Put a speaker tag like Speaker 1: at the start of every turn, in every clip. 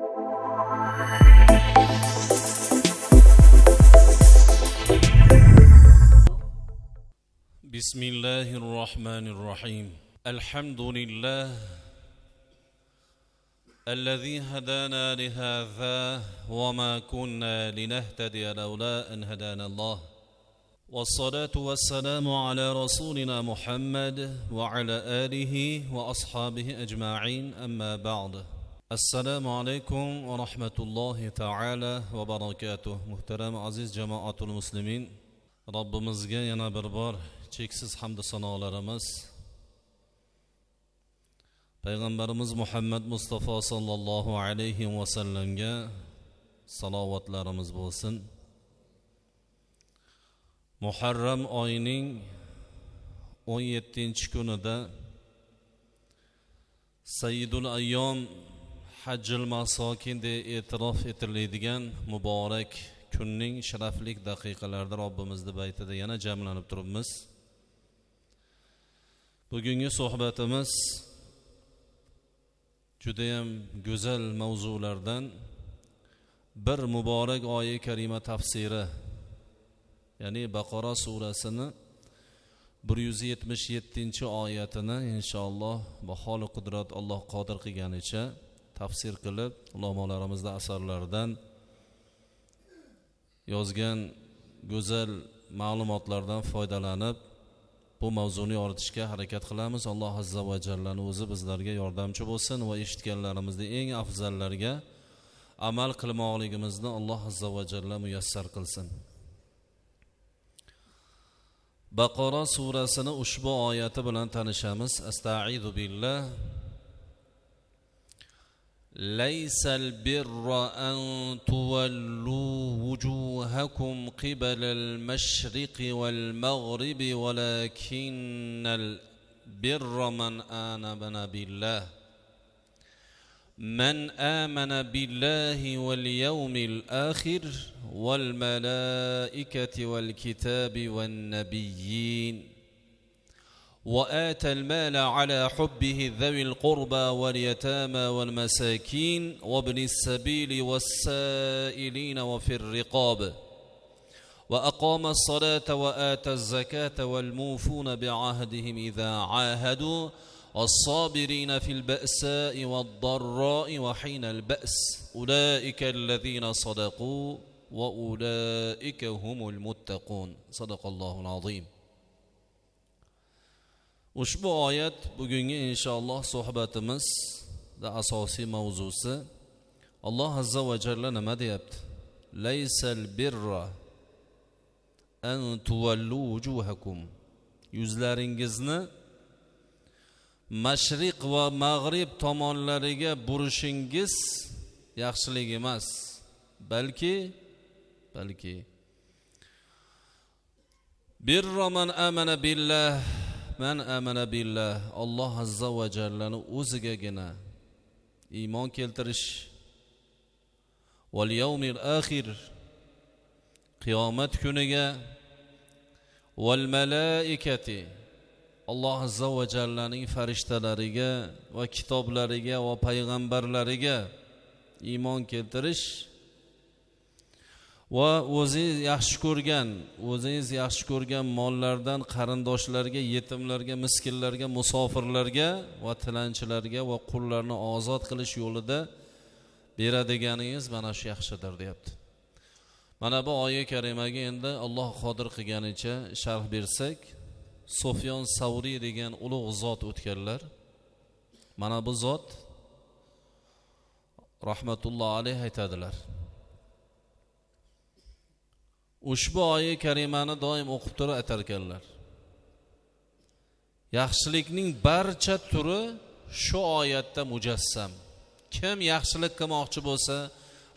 Speaker 1: بسم الله الرحمن الرحيم. الحمد لله الذي هدانا لهذا وما كنا لنهتدي لولا أن هدانا الله. والصلاة والسلام على رسولنا محمد وعلى آله وأصحابه أجمعين. أما بعد assalomu alaykum va rahmatullohi taala va barakatuh. Muhtaram aziz jamoatul muslimin robbimizga yana bir bor cheksiz hamdu sanolarimiz. Payg'ambarimiz muhammad mustafa sollallohu alayhi vasallamga salovatlarimiz bo'lsin. Muharram oyining o'n yettinchi kunida sayyidul ayyom hajjil masokin deb e'tirof etiladigan muborak kunning sharafli daqiqalarida robbimizni baytida yana jamlanib turibmiz. Bugungi suhbatimiz judayam go'zal mavzulardan bir muborak oyi karima tafsiri ya'ni baqara surasini bir yuz yetmish yettinchi oyatini inshaalloh baholi qudrat alloh qodir qilganicha tafsir qilib ulamolarimizni asarlaridan yozgan go'zal ma'lumotlardan foydalanib bu mavzuni yoritishga harakat qilamiz. Alloh azza va jallani o'zi bizlarga yordamchi bo'lsin va eshitganlarimizni eng afzallariga amal qilmoqligimizni alloh azza va jalla muyassar qilsin. Baqora surasini ushbu oyati bilan tanishamiz. Astaidu billah. ليس البر أن تولوا وجوهكم قبل المشرق والمغرب ولكن البر من آمن بالله. من آمن بالله واليوم الآخر والملائكة والكتاب والنبيين. وآتى المال على حبه ذوي القربى واليتامى والمساكين وابن السبيل والسائلين وفي الرقاب. وأقام الصلاة وآتى الزكاة والموفون بعهدهم إذا عاهدوا. والصابرين في البأساء والضراء وحين البأس. أولئك الذين صدقوا وأولئك هم المتقون. صدق الله العظيم. Ushbu oyat bugungi inshaalloh suhbatimizda asosiy mavzusi alloh azza va jalla nima deyapti? Laysal birra an tuvallu vujuhakum yuzlaringizni mashriq va mag'rib tomonlariga burishingiz yaxshilik emas. Balki balki. Birra man amana billah man amana billah alloh azza va jallani o'zigagina iymon keltirish. Val yavmil axir qiyomat kuniga. Val malaikati alloh azza va jallaning farishtalariga va kitoblariga va payg'ambarlariga iymon keltirish. Va o'zingiz yaxshi ko'rgan o'zingiz yaxshi ko'rgan mollardan qarindoshlarga yetimlarga miskinlarga musofirlarga va tilanchilarga va qullarni ozod qilish yo'lida beradiganingiz mana shu yaxshidir deyapti. Mana bu oyi karimaga endi alloh qodir qilganicha sharh bersak sofyon savriy degan ulug' zot o'tganlar. Mana bu zot rahmatulloh alayh aytadilar. Ushbu oyi karimani doim o'qib turib aytar ekanlar yaxshilikning barcha turi shu oyatda mujassam. Kim yaxshilik qilmoqchi bo'lsa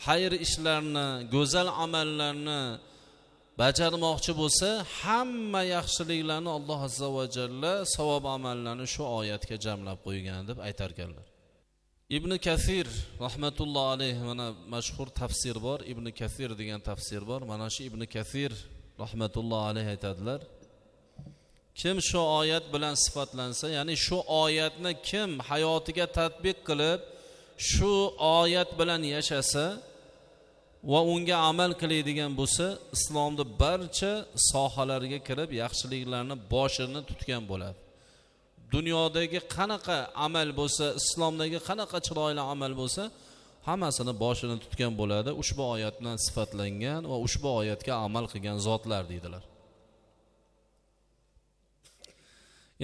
Speaker 1: xayr ishlarni go'zal amallarni bajarmoqchi bo'lsa hamma yaxshiliklarni alloh azza va jalla savob amallarni shu oyatga jamlab qo'ygan deb aytar ekanlar ibn kasir rahmatulloh alayhi mana mashhur tafsir bor. Ibn kasir degan tafsir bor. Mana shu ibn kasir rahmatulloh alayhi aytadilar. Kim shu oyat bilan sifatlansa ya'ni shu oyatni kim hayotiga tadbiq qilib shu oyat bilan yashasa va unga amal qiladigan bo'lsa islomni barcha sohalariga kirib yaxshiliklarni boshini tutgan bo'ladi. Dunyodagi qanaqa amal bo'lsa islomdagi qanaqa chiroyli amal bo'lsa hammasini boshini tutgan bo'ladi ushbu oyat bilan sifatlangan va ushbu oyatga amal qilgan zotlar deydilar.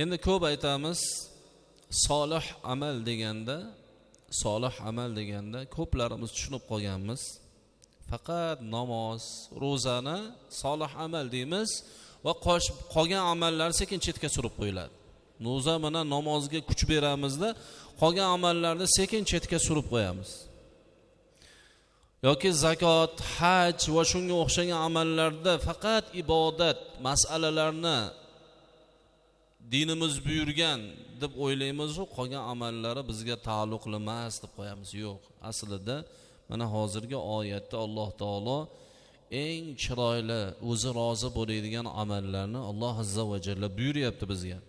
Speaker 1: Endi ko'p aytamiz solih amal deganda solih amal deganda ko'plarimiz tushunib qolganmiz. Faqat namoz ro'zani solih amal deymiz va qolgan amallar sekin chetga surib qo'yiladi. Ro'za bilan namozga kuch beramizda qolgan amallarni sekin chetga surib qo'yamiz. Yoki zakot haj va shunga o'xshagan amallarda faqat ibodat masalalarni dinimiz buyurgan deb o'ylaymizu qolgan amallari bizga taalluqli emas deb qo'yamiz. Yo'q aslida mana hozirgi oyatda alloh taolo eng chiroyli o'zi rozi bo'ladigan amallarni alloh azza va jalla buyuryapti bizga.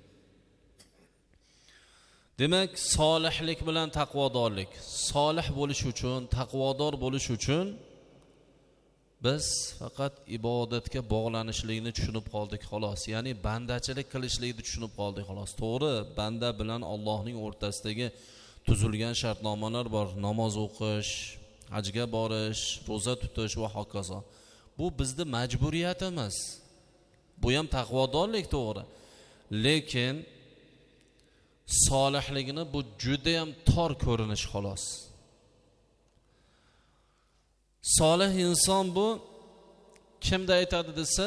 Speaker 1: Demak solihlik bilan taqvodorlik. Solih bo'lish uchun taqvodor bo'lish uchun biz faqat ibodatga bog'lanishlikni tushunib qoldik xolos. Ya'ni bandachilik qilishlikni tushunib qoldik xolos. To'g'ri banda bilan allohning o'rtasidagi tuzilgan shartnomalar bor. Namoz o'qish hajga borish ro'za tutish va hokazo. Bu bizni majburiyatimiz. Bu ham taqvodorlik to'g'ri. Lekin solihligini bu judayam tor ko'rinish xolos. Solih inson bu kimda aytadi desa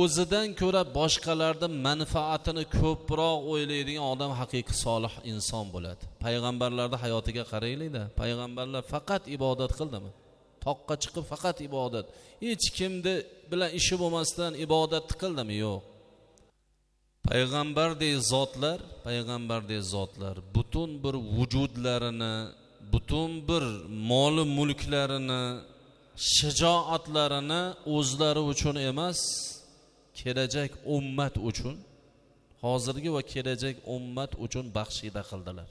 Speaker 1: o'zidan ko'ra boshqalarni manfaatini ko'proq o'ylaydigan odam haqiqiy solih inson bo'ladi. Payg'ambarlarni hayotiga qaraylikda payg'ambarlar faqat ibodat qildimi? Toqqa chiqib faqat ibodat. Hech kimni bilan ishi bo'lmasdan ibodat qildimi? Yo'q. Payg'ambardek zotlar payg'ambardek zotlar butun bir vujudlarini butun bir moli mulklarini shijoatlarini o'zlari uchun emas kelajak ummat uchun hozirgi va kelajak ummat uchun baxshida qildilar.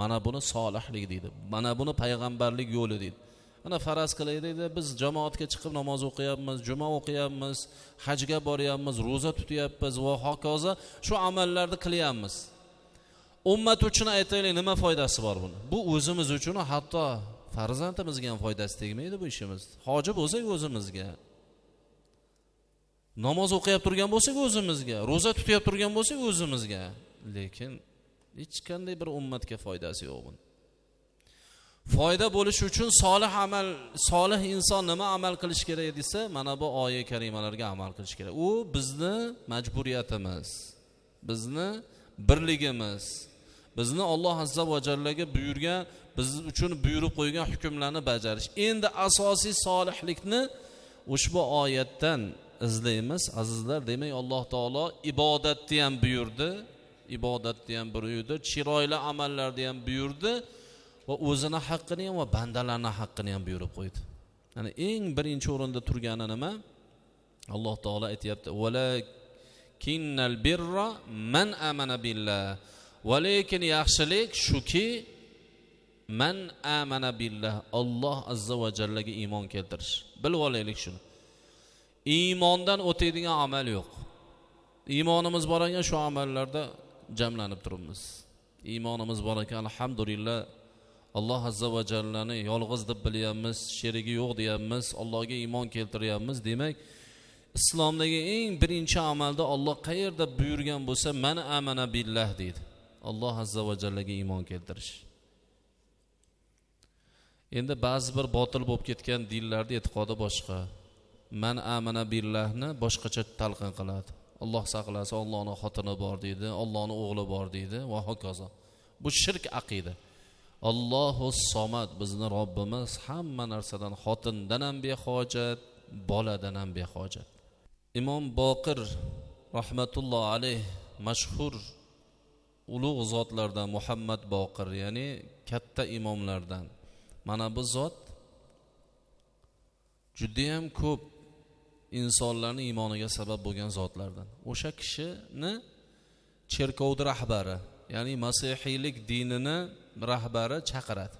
Speaker 1: Mana buni solihlik deydi mana buni payg'ambarlik yo'li deydi. Mana faraz qilaylikda biz jamoatga chiqib namoz o'qiyapmiz juma o'qiyapmiz hajga boryapmiz ro'za tutyapmiz va hokazo shu amallarni qilyapmiz. Ummat uchun aytaylik nima foydasi bor buni? Bu o'zimiz uchun hatto farzandimizga ham foydasi tegmaydi bu ishimiz. Hoji bo'lsak o'zimizga. Namoz o'qiyab turgan bo'lsak o'zimizga ro'za tutyab turgan bo'lsak o'zimizga. Lekin hech qanday bir ummatga foydasi yo'q buni. Foyda bo'lishi uchun solih amal solih inson nima amal qilish kerak desa mana bu oyi karimalarga amal qilish kerak. U bizni majburiyatimiz bizni birligimiz bizni olloh azza va jallaga buyurgan biz uchun buyurib qo'ygan hukmlarni bajarish. Endi asosiy solihlikni ushbu oyatdan izlaymiz. Azizlar demak alloh taolo ibodatni ham buyurdi ibodatni ham buyurdi chiroyli amallarni ham buyurdi. Va o'zini haqqini ham va bandalarni haqqini ham buyurib qo'ydi. Ya'ni eng birinchi o'rinda turgani nima? Alloh taolo aytyapti valakinnal birra man amana billah. Va lekin yaxshilik shuki man amana billah alloh azza va jallaga iymon keltirish. Bilib olaylik shuni. Iymondan o'tadigan amal yo'q. Iymonimiz bor ekan shu amallarda jamlanib turibmiz. Iymonimiz bor ekan alhamdulillah alloh azza va jallani yolg'iz deb bilyapmiz sherigi yo'q deyapmiz allohga iymon keltiryapmiz. Demak islomdagi eng birinchi amalda olloh qayerda buyurgan bo'lsa mana amana billah deydi. Alloh azza va jallaga iymon keltirish. Endi ba'zi bir botil bo'lib ketgan dinlarni e'tiqodi boshqa. Man amana billahni boshqacha talqin qiladi. Alloh saqlasin ollohni xotini bor deydi ollohni o'g'li bor deydi va hokazo. Bu shirk aqida. Allohu somad bizni robbimiz hamma narsadan xotindan ham behojat boladan ham behojat. Imom boqir rahmatulloh alayh mashhur ulug' zotlardan muhammad boqir ya'ni katta imomlardan. Mana bu zot judayam ko'p insonlarni iymoniga sabab bo'lgan zotlardan. O'sha kishini cherkovni rahbari ya'ni masihiylik dinini rahbari chaqiradi.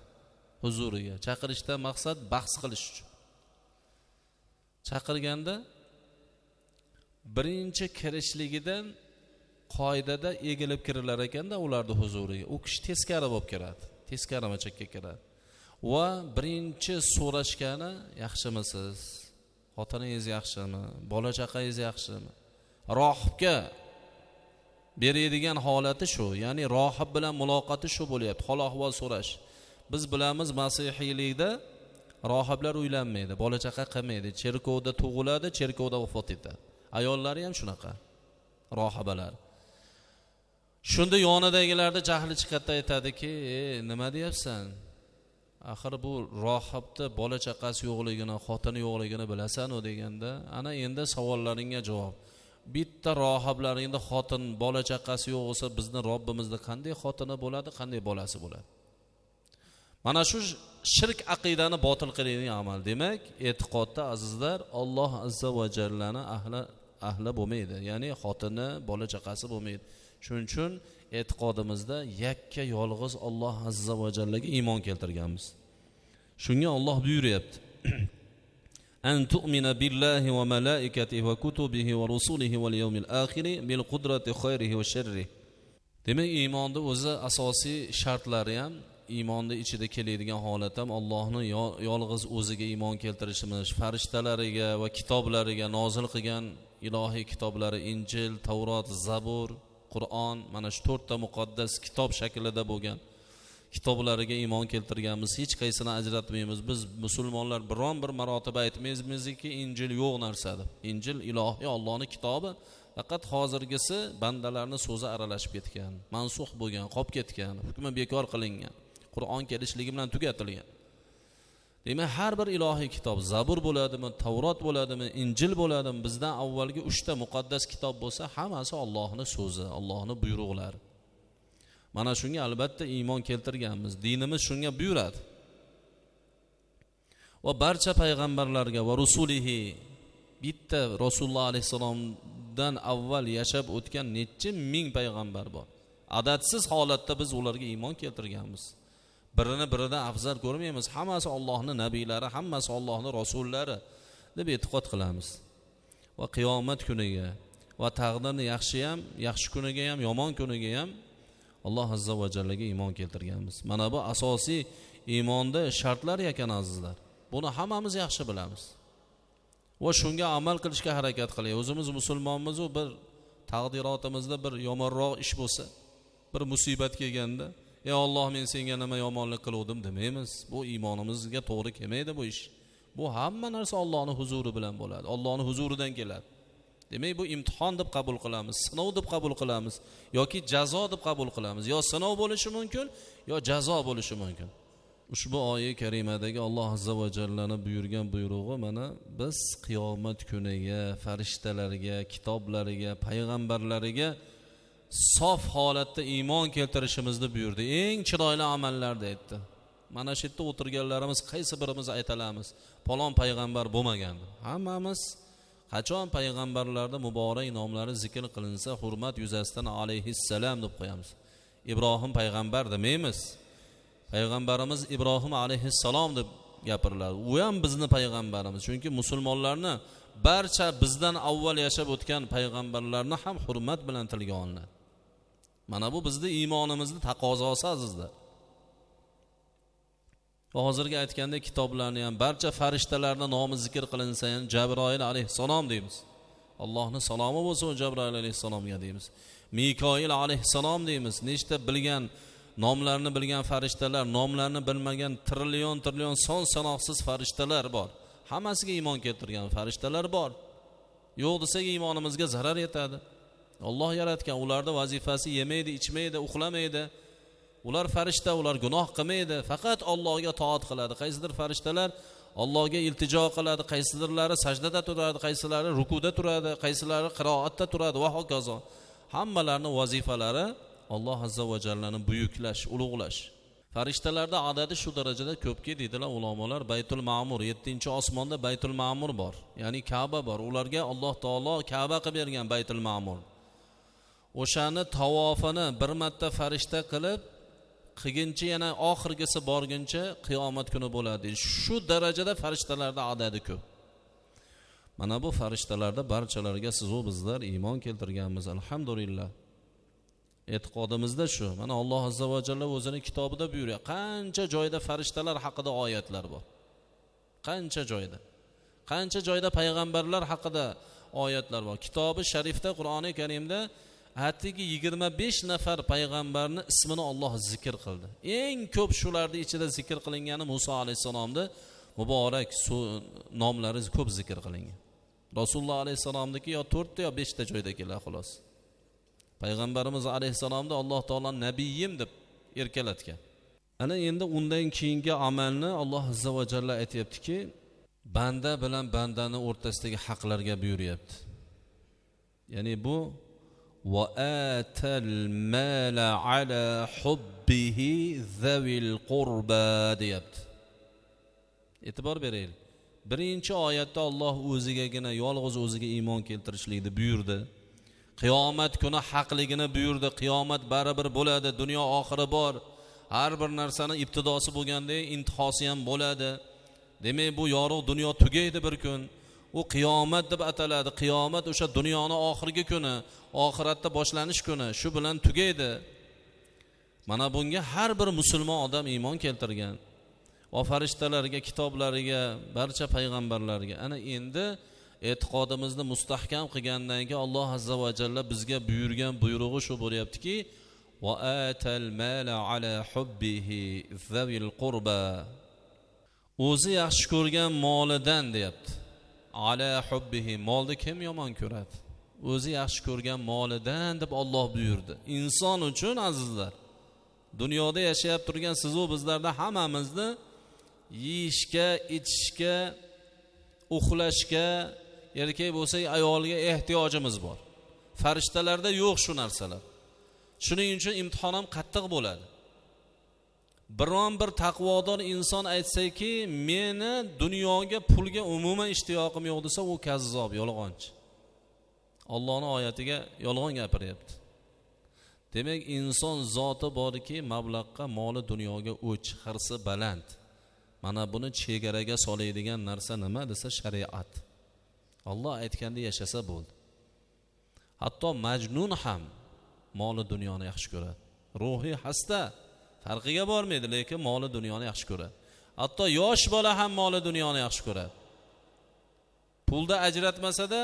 Speaker 1: Huzuriga chaqirishdan maqsad bahs qilish uchun. Chaqirganda birinchi kirishligidan qoidada egilib kirilar ekanda ularni huzuriga. U kishi teskari bo'lib kiradi teskari machakka kiradi. Va birinchi so'rashgani yaxshimisiz? Xotiningiz yaxshimi? Bola chaqangiz yaxshimi? Rohibga beradigan holati shu ya'ni rohib bilan muloqoti shu bo'lyapti. Hol ahvol so'rash. Biz bilamiz masihiylikda rohiblar uylanmaydi bola chaqa qilmaydi. Cherkovda tug'iladi cherkovda vafot etadi. Ayollari ham shunaqa rohibalar. Shunda yonidagilarni jahli chiqadida aytadiki e nima deyapsan? Axir bu rohibni bola chaqasi yo'qligini xotini yo'qligini bilasanu? deganda ana endi savollaringga javob. Bitta rohiblaringda xotin bola chaqasi yo'q bo'lsa bizni robbimizni qanday xotini bo'ladi qanday bolasi bo'ladi? Mana shu shirk aqidani botil qiladigan amal. Demak e'tiqodda azizlar olloh azza va jallani ahli ahli bo'lmaydi. Ya'ni xotini bola chaqasi bo'lmaydi. Shuning uchun e'tiqodimizda yakka yolg'iz olloh azza va jallaga iymon keltirganmiz. Shunga olloh buyuryapti. أن تؤمن بالله وملائكته وكتبه ورسله واليوم الآخر بالقدرة خيره وشره demak iymonni o'zi asosiy shartlari ham iymonni ichida keladigan holat ham allohni yolg'iz o'ziga iymon keltirishimiz farishtalariga va kitoblariga nozil qilgan ilohiy kitoblari injil tavrot zabur qur'on mana shu to'rtta muqaddas kitob shaklida bo'lgan kitoblariga iymon keltirganmiz. Hech qaysini ajratmaymiz. Biz musulmonlar biron bir marotaba aytmaymizki injil yo'q narsa deb injil ilohiy ollohni kitobi. Faqat hozirgisi bandalarni so'zi aralashib ketgan mansux bo'lgan qolib ketgan hukmi bekor qilingan qur'on kelishligi bilan tugatilgan. Demak har bir ilohiy kitob zabur bo'ladimi tavrot bo'ladimi injil bo'ladimi bizdan avvalgi uchta muqaddas kitob bo'lsa hammasi ollohni so'zi ollohni buyruqlari. Mana shunga albatta iymon keltirganmiz. Dinimiz shunga buyuradi. Va barcha payg'ambarlarga va rusulihi bitta rasululloh alayhissalomdan avval yashab o'tgan necha ming payg'ambar bor. Adadsiz holatda biz ularga iymon keltirganmiz. Birini biridan afzal ko'rmaymiz. Hammasi ollohni nabiylari hammasi ollohni rasullari deb e'tiqod qilamiz. Va qiyomat kuniga va taqdirni yaxshi ham yaxshi kuniga ham yomon kuniga ham alloh azza va jallaga iymon keltirganmiz. Mana bu asosiy iymonda shartlar ekan azizlar. Buni hammamiz yaxshi bilamiz. Va shunga amal qilishga harakat qilaylik o'zimiz musulmonmizu bir taqdirotimizda bir yomonroq ish bo'lsa bir musibat kelganda ey olloh men senga nima yomonlik qiluvdim? demaymiz. Bu iymonimizga to'g'ri kelmaydi bu ish. Bu hamma narsa ollohni huzuri bilan bo'ladi. Ollohni huzuridan keladi. Demak bu imtihon deb qabul qilamiz sinov deb qabul qilamiz yoki jazo deb qabul qilamiz yo sinov bo'lishi mumkin yo jazo bo'lishi mumkin. Ushbu oyi karimadagi alloh azza va jallani buyurgan buyrug'i mana biz qiyomat kuniga farishtalarga kitoblariga payg'ambarlariga sof holatda iymon keltirishimizni buyurdi. Eng chiroyli amallarni aytdi mana shu yerda o'tirganlarimiz qaysi birimiz aytalamiz? Palon payg'ambar bo'lmagan hammamiz qachon payg'ambarlarni muborak nomlari zikr qilinsa hurmat yuzasidan alayhissalom deb qo'yamiz. Ibrohim payg'ambar demaymiz. Payg'ambarimiz ibrohim alayhissalom deb gapiriladi. U ham bizni payg'ambarimiz. Chunki musulmonlarni barcha bizdan avval yashab o'tgan payg'ambarlarni ham hurmat bilan tilga olinadi. Mana bu bizni iymonimizni taqozosi azizlar. Va hozirgi aytgandek kitoblarni ham barcha farishtalarni nomi zikr qilinsa ham jabroil alayhissalom deymiz. Allohni salomi bo'lsin jabroil alayhissalomga deymiz. Mikoil alayhissalom deymiz. Nechta bilgan nomlarni bilgan farishtalar nomlarni bilmagan trillion trillion son sanoqsiz farishtalar bor. Hammasiga iymon keltirgan farishtalar bor. Yo'q desak iymonimizga zarar yetadi. Olloh yaratgan ularni vazifasi yemaydi ichmaydi uxlamaydi. Ular farishta ular gunoh qilmaydi. Faqat ollohga toat qiladi. Qaysidir farishtalar allohga iltijo qiladi. Qaysidirlari sajdada turadi qaysilari rukuda turadi qaysilari qiroatda turadi. Va hokazo. Hammalarni vazifalari alloh azza va jallani buyuklash ulug'lash. Farishtalarda adadi shu darajada ko'pki deydilar ulamolar. Baytul ma'mur yettinchi osmonda baytul ma'mur bor. Ya'ni kaba bor. Ularga alloh taolo kaba qilib bergan baytul ma'mur. O'shani tavofini bir marta farishta qilib qilguncha yana oxirgisi borguncha qiyomat kuni bo'ladi. Shu darajada farishtalarni adadi ko'p mana bu farishtalarda barchalariga sizu bizlar iymon keltirganmiz alhamdulillah. E'tiqodimizda shu. Mana alloh azza va jalla o'zini kitobida buyuryapti qancha joyda farishtalar haqida oyatlar bor? Qancha joyda? Qancha joyda payg'ambarlar haqida oyatlar bor? Kitobi sharifda qur'oni karimda atigi yigirma besh nafar payg'ambarni ismini olloh zikr qildi. Eng ko'p shularni ichida zikr qilingani muso alayhissalomni muborak nomlari ko'p zikr qilingan. Rasululloh alayhissalomniki yo to'rtta yo beshta joyda keladi xolos. Payg'ambarimiz alayhissalomni alloh taolo nabiyim deb erkalatgan. Ana endi undan keyingi amalni alloh azza va jalla aytyaptiki banda bilan bandani o'rtasidagi haqlarga buyuryapti. Ya'ni bu mala ala hubbihi ذوي القربى deyapti e'tibor beraylik. Birinchi oyatda olloh o'zigagina yolg'iz o'ziga iymon keltirishlikni buyurdi. Qiyomat kuni haqligini buyurdi. Qiyomat baribir bo'ladi dunyo oxiri bor. Har bir narsani ibtidosi bo'lganda intihosi ham bo'ladi. Demak bu yorug' dunyo tugaydi bir kun. U qiyomat deb ataladi. Qiyomat o'sha dunyoni oxirgi kuni oxiratda boshlanish kuni shu bilan tugaydi. Mana bunga har bir musulmon odam iymon keltirgan. Va farishtalarga kitoblariga barcha payg'ambarlarga ana endi e'tiqodimizni mustahkam qilgandan keyin alloh azza va jalla bizga buyurgan buyrug'i shu bo'lyaptiki o'zi yaxshi ko'rgan molidan deyapti. Ala hubbihi molni kim yomon ko'radi? O'zi yaxshi ko'rgan molidan deb olloh buyurdi. Inson uchun azizlar dunyoda yashab turgan sizu bizlarda hammamizni yeyishga ichishga uxlashga erkak bo'lsak ayolga ehtiyojimiz bor. Farishtalarda yo'q shu narsalar. Shuning uchun imtihon ham qattiq bo'ladi. Biron bir taqvodor inson aytsaki meni dunyoga pulga umuman ishtiyoqim yo'q desa u kazzob yolg'onchi. Ollohni oyatiga yolg'on gapiryapti. Demak inson zoti borki mablag'qa moli dunyoga o'ch hirsi baland. Mana buni chegaraga soladigan narsa nima desa shariat. Olloh aytganda yashasa bo'ldi. Hatto majnun ham moli dunyoni yaxshi ko'radi. Ruhiy xasta farqiga bormaydi lekin moli dunyoni yaxshi ko'radi. Hatto yosh bola ham moli dunyoni yaxshi ko'radi. Pulda ajratmasada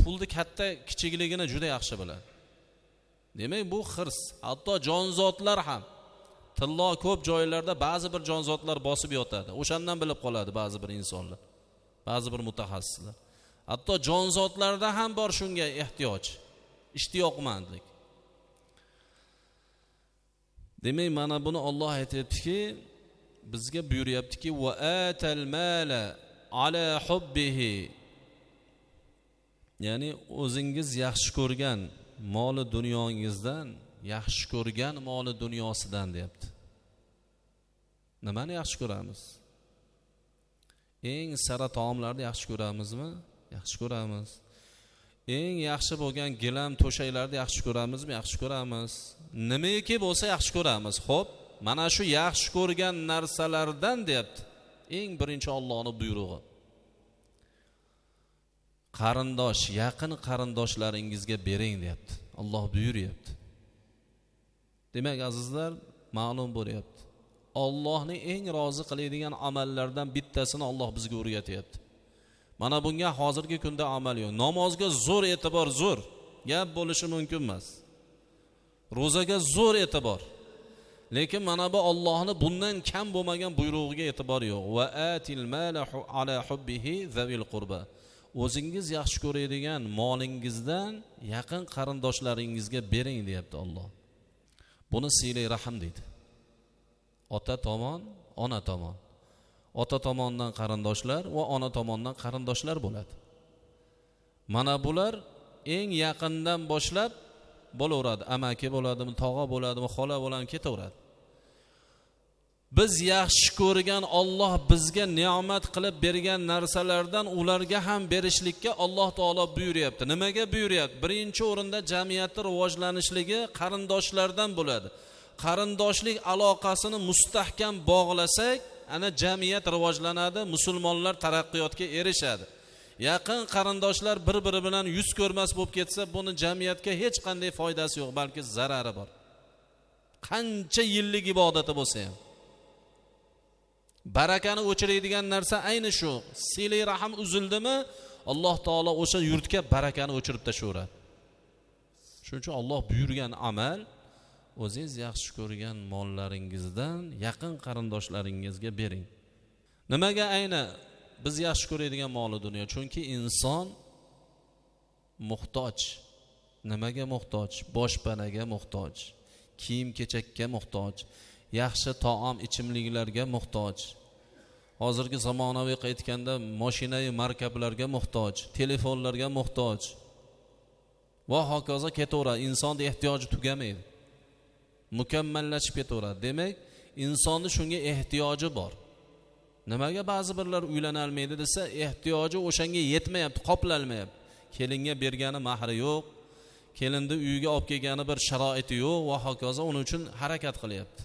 Speaker 1: pulni katta kichikligini juda yaxshi biladi. Demak bu hirs. Hatto jonzotlar ham tillo ko'p joylarda ba'zi bir jonzotlar bosib yotadi. O'shandan bilib qoladi ba'zi bir insonlar ba'zi bir mutaxassislar. Hatto jonzotlarda ham bor shunga ehtiyoj ishtiyoqmandlik. Demak mana buni olloh aytyaptiki bizga buyuryaptiki va atal mala ala hubbihi. Ya'ni o'zingiz yaxshi ko'rgan moli dunyongizdan yaxshi ko'rgan moli dunyosidan deyapti. Nimani yaxshi ko'ramiz? Eng sara taomlarni yaxshi ko'ramizmi? Yaxshi ko'ramiz. Eng yaxshi bo'lgan gilam to'shaklarni yaxshi ko'ramizmi? Yaxshi ko'ramiz. Nimaiki bo'lsa yaxshi ko'ramiz. Ho'p mana shu yaxshi ko'rgan narsalardan deyapti. Eng birinchi ollohni buyrug'i. Qarindosh yaqin qarindoshlaringizga bering deyapti. Olloh buyuryapti. Demak azizlar ma'lum bo'lyapti. Ollohni eng rozi qiladigan amallardan bittasini olloh bizga o'rgatyapti. Mana bunga hozirgi kunda amal yo'q. Namozga zo'r e'tibor zo'r. Gap bo'lishi mumkin emas. Ro'zaga zo'r e'tibor. Lekin mana bu ollohni bundan kam bo'lmagan buyrug'iga e'tibor yo'q. Va atil malahu ala hubbihi zavil qurba. O'zingiz yaxshi ko'radigan molingizdan yaqin qarindoshlaringizga bering deyapti olloh buni siylay rahm deydi. Ota tomon ona tomon. Ota tomonidan qarindoshlar va ona tomonidan qarindoshlar bo'ladi. Mana bular eng yaqindan boshlab bo'laveradi. Amaki bo'ladimi tog'a bo'ladimi xola bo'ladimi ketaveradi. Biz yaxshi ko'rgan olloh bizga ne'mat qilib bergan narsalardan ularga ham berishlikka alloh taolo buyuryapti. Nimaga buyuryapti? Birinchi o'rinda jamiyatni rivojlanishligi qarindoshlardan bo'ladi. Qarindoshlik aloqasini mustahkam bog'lasak ana jamiyat rivojlanadi musulmonlar taraqqiyotga erishadi. Yaqin qarindoshlar bir biri bilan yuz ko'rmas bo'lib ketsa buni jamiyatga hech qanday foydasi yo'q balki zarari bor. Qancha yillik ibodati bo'lsa ham. Barakani o'chiradigan narsa ayni shu. Sili rahm uzildimi alloh taolo o'sha yurtga barakani o'chirib tashlayveradi shuning uchun olloh buyurgan amal o'zingiz yaxshi ko'rgan mollaringizdan yaqin qarindoshlaringizga bering. Nimaga ayni biz yaxshi ko'radigan moli dunyo? Chunki inson muhtoj. Nimaga muhtoj? Boshpanaga muhtoj. Kiyim kechakka muhtoj. Yaxshi taom ichimliklarga muhtoj. Hozirgi zamonaviy aytganda moshinai markablarga muhtoj telefonlarga muhtoj. Va hokazo ketaveradi. Insonni ehtiyoji tugamaydi. Mukammallashib ketaveradi. Demak insonni shunga ehtiyoji bor. Nimaga ba'zi birlar uylanolmaydi desa ehtiyoji o'shanga yetmayapti qoplanmayapti. Kelinga bergani mahri yo'q kelinni uyiga olib kelgani bir sharoiti yo'q va hokazo uning uchun harakat qilyapti.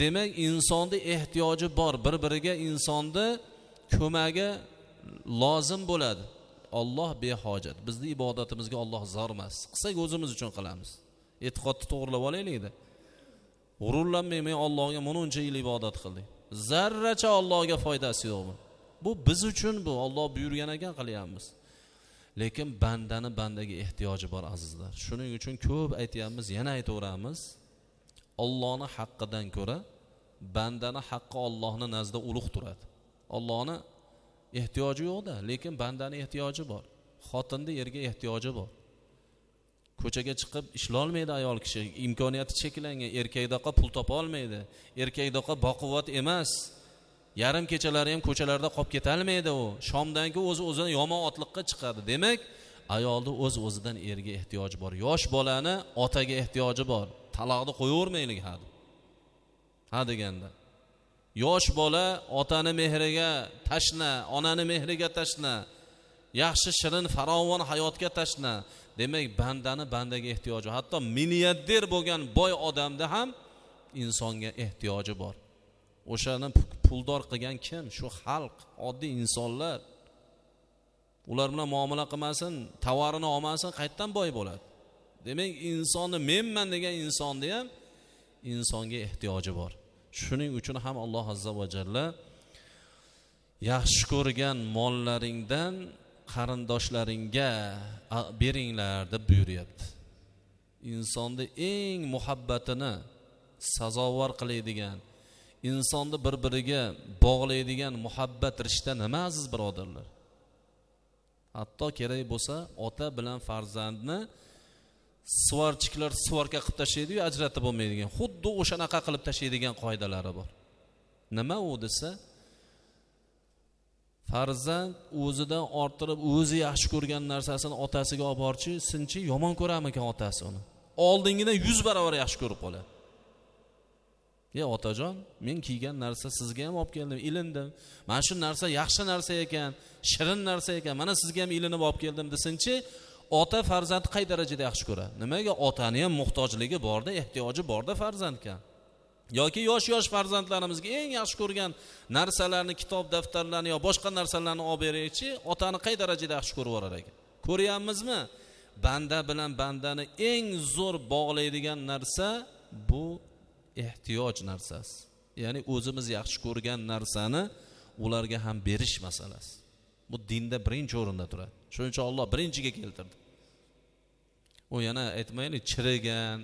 Speaker 1: Demak insonni ehtiyoji bor. Bir biriga insonni ko'magi lozim bo'ladi. Olloh behojat bizni ibodatimizga olloh zor emas. Qilsak o'zimiz uchun qilamiz. E'tiqodni to'g'irlab olaylikda g'ururlanmang men ollohga mununcha yil ibodat qildik. Zarracha ollohga foydasi yo'qmi? Bu biz uchun bu olloh buyurgan ekan qilyapmiz. Lekin bandani bandaga ehtiyoji bor azizlar. Shuning uchun ko'p aytyapmiz yana aytaveramiz. Ollohni haqqidan ko'ra bandani haqqi ollohni nazdida ulug' turadi. Ollohni ehtiyoji yo'qda lekin bandani ehtiyoji bor. Xotinni erga ehtiyoji bor. Ko'chaga chiqib ishlolmaydi ayol kishi. Imkoniyati cheklangan erkakdaqa pul topa olmaydi erkakdaqa boquvvat emas. Yarim kechalari ham ko'chalarda qolib ketolmaydi u. Shomdan keyin o'zi o'zini yomon otliqqa chiqadi. Demak ayolni o'z öz o'zidan erga ehtiyoji bor. Yosh bolani otaga ehtiyoji bor. Taloqni qo'yavermaylik ha ha deganda. Yosh bola otani mehriga tashna onani mehriga tashna. Yaxshi shirin farovon hayotga tashna. Demak bandani bandaga ehtiyoji hatto milliarder bo'lgan boy odamda ham insonga ehtiyoji bor. O'shani puldor qilgan kim? Shu xalq oddiy insonlar. Ular bilan muomala qilmasin tovarini olmasin qayerdan boy bo'ladi? Demak insonni menman degan insonni ham insonga ehtiyoji bor. Shuning uchun ham alloh azza va jalla yaxshi ko'rgan mollaringdan qarindoshlaringga beringlar deb buyuryapti. Insonni eng muhabbatini sazovor qiladigan insonni bir biriga bog'laydigan muhabbat rishta nima aziz birodarlar? Hatto kerak bo'lsa ota bilan farzandni svarchiklar svarka qilib tashlaydiyu ajratib bo'lmaydigan xuddi o'shanaqa qilib tashlaydigan qoidalari bor. Nima u desa farzand o'zidan orttirib o'zi yaxshi ko'rgan narsasini otasiga olib borchi sinchi yomon ko'rarmikan otasi uni? Oldingidan yuz barobar yaxshi ko'rib qoladi. Ye otajon men kiygan narsa sizga ham olib keldim ilindim. Mana shu narsa yaxshi narsa ekan shirin narsa ekan mana sizga ham ilinib olib keldim desinchi ota farzandni qay darajada yaxshi ko'radi? Nimaga? Otani ham muhtojligi borda ehtiyoji borda farzandga. Yoki yosh yosh farzandlarimizga eng yaxshi ko'rgan narsalarni kitob daftarlarni yo boshqa narsalarni olib beraylikchi otani qay darajada yaxshi ko'rib yuborar ekan? Ko'ryapmizmi? Banda bilan bandani eng zo'r bog'laydigan narsa bu ehtiyoj narsasi. Ya'ni o'zimiz yaxshi ko'rgan narsani ularga ham berish masalasi. Bu dinda birinchi o'rinda turadi. Shuning uchun olloh birinchiga keltirdi. U yana aytmaylik chirigan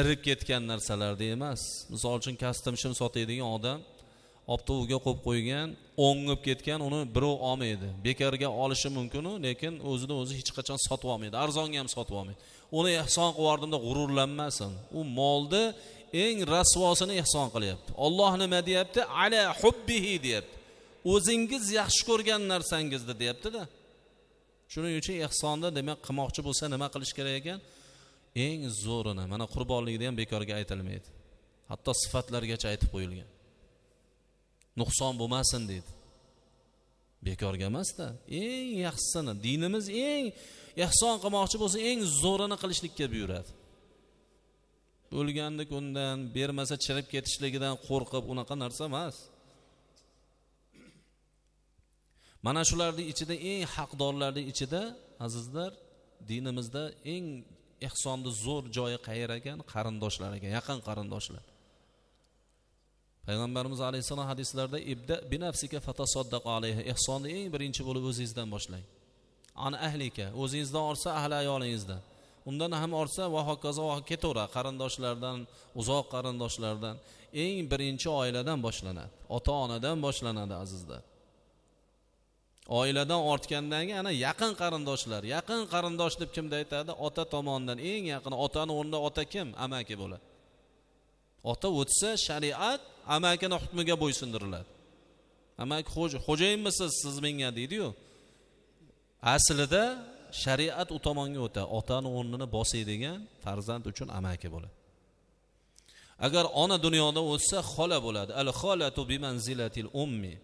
Speaker 1: irib ketgan narsalarda emas. Misol uchun kostum shim sotadigan odam optovuga qo'yib qo'ygan o'ngib ketgan uni birov olmaydi. Bekorga olishi mumkinu lekin o'zini o'zi hech qachon sotib olmaydi. Arzonga ham sotib olmaydi. Uni ehson qilib yubordim deb g'ururlanmasin. U molni eng rasvosini ehson qilyapti. Olloh nima deyapti? Ala hubbihi deyapti. O'zingiz yaxshi ko'rgan narsangizni deyaptida. Shuning uchun ehsonni demak qilmoqchi bo'lsa nima qilish kerak ekan? Eng zo'rini mana qurbonlikda ham bekorga aytilmaydi. Hatto sifatlargacha aytib qo'yilgan. Nuqson bo'lmasin deydi. Bekorga emasda eng yaxshisini dinimiz eng ehson qilmoqchi bo'lsa eng zo'rini qilishlikka buyuradi. O'lganni kundan bermasa chirib ketishligidan qo'rqib unaqa narsa emas. Mana shularni ichida eng haqdorlarni ichida azizlar dinimizda eng ehsonni zo'r joyi qayer ekan qarindoshlar ekan yaqin qarindoshlar. Payg'ambarimiz alayhissalom hadislarda ibda binafsika fatasoddaq alayhi. Ehsonni eng birinchi bo'lib o'zingizdan boshlang. Ana ahlika o'zingizdan ortsa ahli ayolingizdan. Undan ham ortsa va hokazo ketaveradi qarindoshlardan uzoq qarindoshlardan. Eng birinchi oiladan boshlanadi ota onadan boshlanadi azizlar. Oiladan ortgandan keyin ana yaqin qarindoshlar yaqin qarindosh deb kimni aytadi? Ota tomonidan eng yaqin otani o'rnida ota kim? Amaki bo'ladi. Ota o'tsa shariat amakini hukmiga bo'ysundiriladi. Amaki xo'jayinmisiz siz menga? deydiyu. Aslida shariat u tomonga o'tadi otani o'rnini bosadigan farzand uchun amaki bo'ladi. Agar ona dunyoda o'tsa xola bo'ladi. Al xolatu bimanzilatil ummi.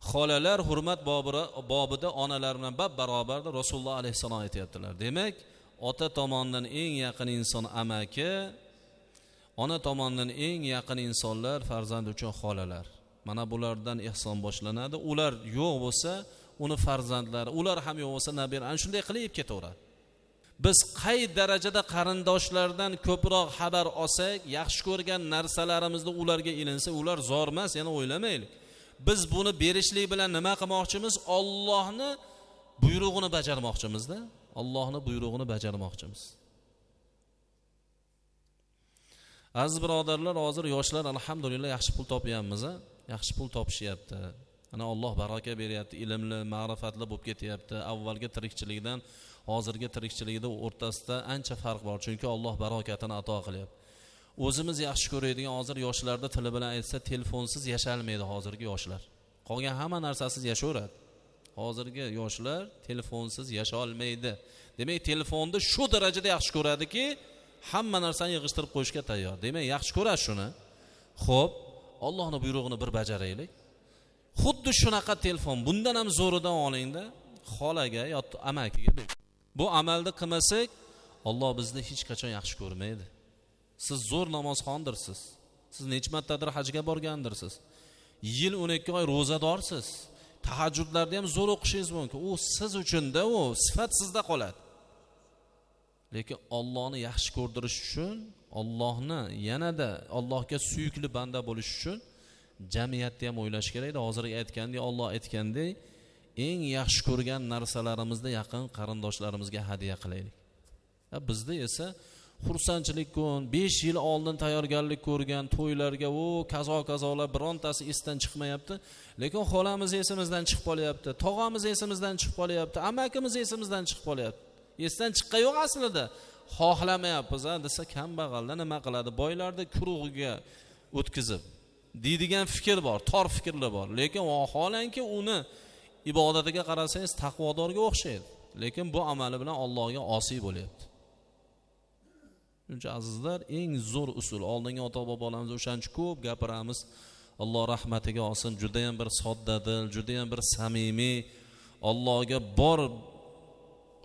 Speaker 1: Xolalar hurmat bobida onalar bilan bab barobarda rasululloh alayhissalom aytyaptilar. Demak ota tomonidan eng yaqin inson amaki ona tomonidan eng yaqin insonlar farzand uchun xolalar. Mana bulardan ehson boshlanadi. Ular yo'q bo'lsa uni farzandlari ular ham yo'q bo'lsa nabira ana shunday qilib ketaveradi. Biz qay darajada qarindoshlardan ko'proq xabar olsak yaxshi ko'rgan narsalarimizni ularga ilinsa ular zor emas yana o'ylamaylik. Biz buni berishlik bilan nima qilmoqchimiz? Ollohni buyrug'ini bajarmoqchimizda. Ollohni buyrug'ini bajarmoqchimiz. Aziz birodarlar hozir yoshlar alhamdulillah yaxshi pul topyapmiz yaxshi pul topishyapti. Ana alloh baraka beryapti. Ilmli ma'rifatli bo'lib ketyapti. Avvalgi tirikchilikdan hozirgi tirikchilikni o'rtasida ancha farq bor. Chunki alloh barokatini ato qilyapti. O'zimiz yaxshi ko'radigan hozir yoshlarda tili bilan aytsa telefonsiz yashalmaydi hozirgi yoshlar. Qolgan hamma narsasiz yashayveradi hozirgi yoshlar telefonsiz yasholmaydi. Demak telefonni shu darajada yaxshi ko'radiki hamma narsani yig'ishtirib qo'yishga tayyor. Demak yaxshi ko'radi shuni. Ho'p ollohni buyrug'ini bir bajaraylik. Xuddi shunaqa telefon bundan ham zo'ridan olingda xolaga yo amakiga bu amalni qilmasak olloh bizni hech qachon yaxshi ko'rmaydi. Siz zo'r namozxondirsiz. Siz necha martadir hajga borgandirsiz. Yil o'n ikki oy ro'zadorsiz. Tahajjudlarni ham zo'r o'qishingiz mumkin. U siz uchunda u sifat sizda qoladi. Lekin ollohni yaxshi ko'rdirish uchun ollohni yanada allohga suyukli banda bo'lish uchun jamiyatni ham o'ylash kerakda hozirgi aytgandek olloh aytgandek eng yaxshi ko'rgan narsalarimizni yaqin qarindoshlarimizga hadya qilaylik. Bizda esa xursandchilik kun besh yil oldin tayyorgarlik ko'rgan to'ylarga u kazo kazolar birontasi esdan chiqmayapti. Lekin xolamiz esimizdan chiqib qolyapti tog'amiz esimizdan chiqib qolyapti amakimiz esimizdan chiqib qolyapti. Esdan chiqqan yo'q aslida. Xohlamayapmiz a desa kambag'alda nima qiladi? Boylarni kurug'iga o'tkazib deydigan fikr bor tor fikrlar bor. Lekin vaholanki uni ibodatiga qarasangiz taqvodorga o'xshaydi. Lekin bu amali bilan allohga osiy bo'lyapti. Shuning azizlar eng zo'r usul. Oldingi ota bobolarimiz o'shancha ko'p gapiramiz. Alloh rahmatiga olsin. Judayam bir soddadil judayam bir samimiy. Allohga bor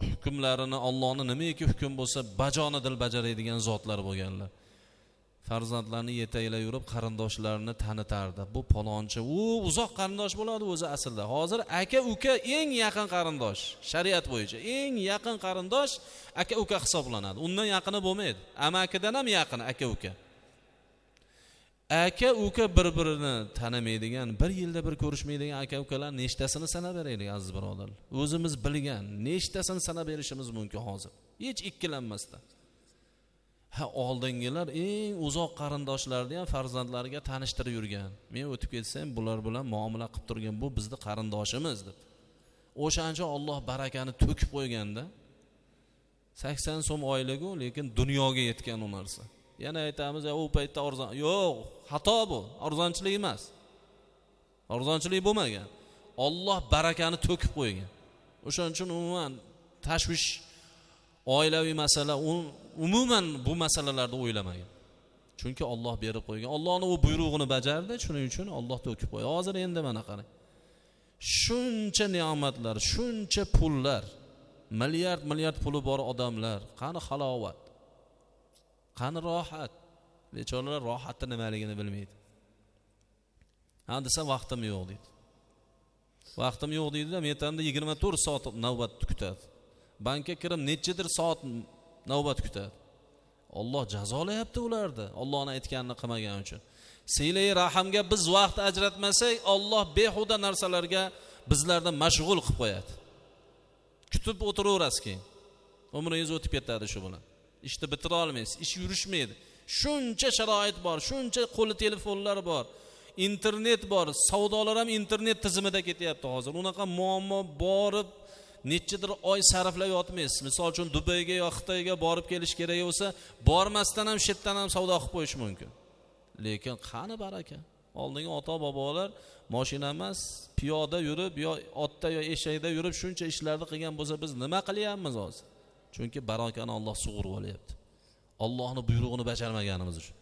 Speaker 1: hukmlarini ollohni nimaiki hukm bo'lsa bajonidil bajaradigan zotlar bo'lganlar. Farzandlarni yetaklab yurib qarindoshlarini tanitardi. Bu palonchi u uzoq qarindosh bo'ladi o'zi aslida. Hozir aka uka eng yaqin qarindosh shariat bo'yicha. Eng yaqin qarindosh aka uka hisoblanadi. Undan yaqini bo'lmaydi. Amakidan ham yaqin aka uka aka uka bir birini tanimaydigan bir yilda bir ko'rishmaydigan aka ukalar nechtasini sanab beraylik aziz birodarlar? O'zimiz bilgan nechtasini sanab berishimiz mumkin hozir? Hech ikkilanmasdan. Ha oldingilar eng uzoq qarindoshlarni ham farzandlariga tanishtirib yurgan. Men o'tib ketsam bular bilan muomala qilib turgan bu bizni qarindoshimiz deb. O'shancha olloh barakani to'kib qo'yganda sakson so'm oyligu lekin dunyoga yetgan u narsa. Yana aytamiz u paytda arzon yo'q xato bu arzonchilik emas. Arzonchilik bo'lmagan. Olloh barakani to'kib qo'ygan. O'shaning uchun umuman tashvish oilaviy masala umuman bu masalalarni o'ylamagan chunki olloh berib qo'ygan ollohni u buyrug'ini bajardi shuning uchun olloh to'kib qo'ydi. Hozir endi mana qarang. Shuncha ne'matlar shuncha pullar milliard milliard puli bor odamlar qani halovat qani rohat bechoralar rohatni nimaligini bilmaydi. Ha desa vaqtim yo'q deydi. Vaqtim yo'q deydida me'tanda yigirma to'rt soat navbat kutadi. Bankka kirib nechadir soat navbat kutadi. Olloh jazolayapti ularni ollohni aytganini qilmagani uchun. Siylai rahamga biz vaqt ajratmasak olloh behuda narsalarga bizlarni mashg'ul qilib qo'yadi. Kutib o'tiraverasiz keyin. Umringiz o'tib ketadi shu bilan. Ishni bitira olmaysiz ish yurishmaydi. Shuncha sharoit bor shuncha qo'li telefonlar bor internet bor savdolar ham internet tizimida ketyapti hozir. Unaqa muammo borib nechidir oy sarflab yotmaysiz. Misol uchun dubayga yo xitoyga borib kelish kerak bo'lsa bormasdan ham shu yerdan ham savdo qilib qo'yish mumkin. Lekin qani baraka? Oldingi ota bobolar moshina emas piyoda yurib yo otda yo eshakda yurib shuncha ishlarni qilgan bo'lsa biz nima qilyapmiz hozir? Chunki barakani olloh sug'urib olyapti. Ollohni buyrug'ini bajarmaganimiz uchun.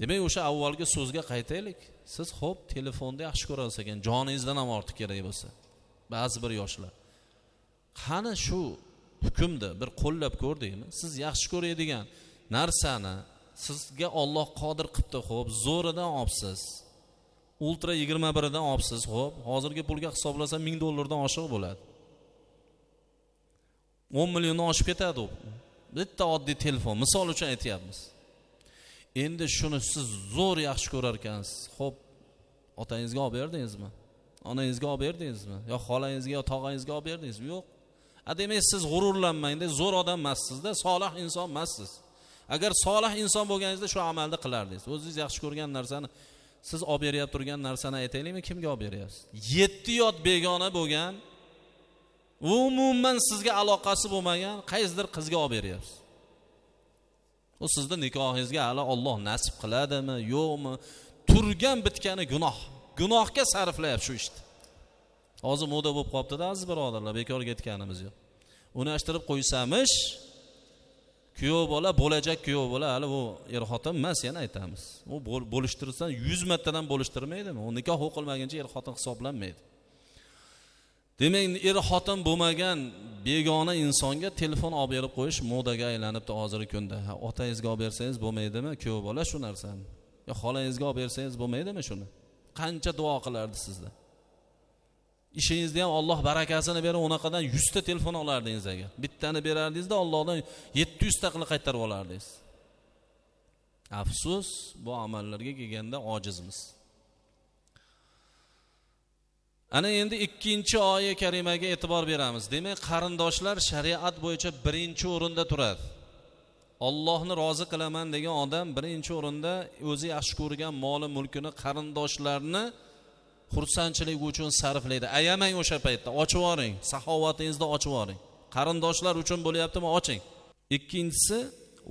Speaker 1: Demak o'sha avvalgi so'zga qaytaylik. Siz ho'p telefonni yaxshi ko'rasiz ekan joningizdan ham ortiq kerak bo'lsa. Ba'zi bir yoshlar. Qani shu hukmni bir qo'llab ko'rdingmi siz yaxshi ko'radigan narsani sizga olloh qodir qilibdi ho'p zo'ridan olibsiz ultra yigirma biridan olibsiz ho'p hozirgi pulga hisoblasa ming dollardan oshiq bo'ladi. o'n milliondan oshib ketadi u. Bitta oddiy telefon misol uchun aytyapmiz. Endi shuni siz zo'r yaxshi ko'rar ekansiz ho'p otangizga olib berdingizmi? Onangizga olib berdingizmi? Yo xolangizga yo tog'angizga olib berdingizmi? Yo'q. A demak siz g'ururlanmangda zo'r odam emassizda solih inson emassiz agar solih inson bo'lganingizda shu amalni qilardingiz. O'zingiz yaxshi ko'rgan narsani siz olib berib turgan narsani aytaylikmi? Kimga olib beryapsiz? Yetti yot begona bo'lgan umuman sizga aloqasi bo'lmagan qaysidir qizga olib beryapsiz. U sizni nikohingizga hali olloh nasib qiladimi yo'qmi? Turgan bitgani gunoh. Gunohga sarflayapti shu ishni. Hozir moda bo'lib qolibdida aziz birodarlar bekorga aytganimiz yo'q. Unashtirib qo'ysamish kuyov bola bo'lajak kuyov bola hali u er xotin emas yana aytamiz. U bo'lishtirsa yuz martadan bo'lishtirmaydimi? U nikoh o'qilmaguncha er xotin hisoblanmaydi. Demak er xotin bo'lmagan begona insonga telefon olib berib qo'yish modaga aylanibdi hozirgi kunda. Otangizga olib bersangiz bo'lmaydimi? Kuyov bola shu narsani. Yo xolangizga olib bersangiz bo'lmaydimi shuni? Qancha duo qilardi sizni ishingizda ham olloh barakasini berib unaqadan yuzta telefon olardingiz agar. Bittani berardingizda ollohdan yetti yuzta qilib qaytarib olardingiz. Afsus bu amallarga kelganda ojizmiz. Ana endi ikkinchi oyi karimaga e'tibor beramiz. Demak qarindoshlar shariat bo'yicha birinchi o'rinda turadi. Ollohni rozi qilaman degan odam birinchi o'rinda o'zi yaxshi ko'rgan moli mulkini qarindoshlarni xursandchilik uchun sarflaydi. Ayamang o'sha paytda ochib yuboring. Saxovatingizni ochib yuboring. Qarindoshlar uchun bo'lyaptimi? Oching. Ikkinchisi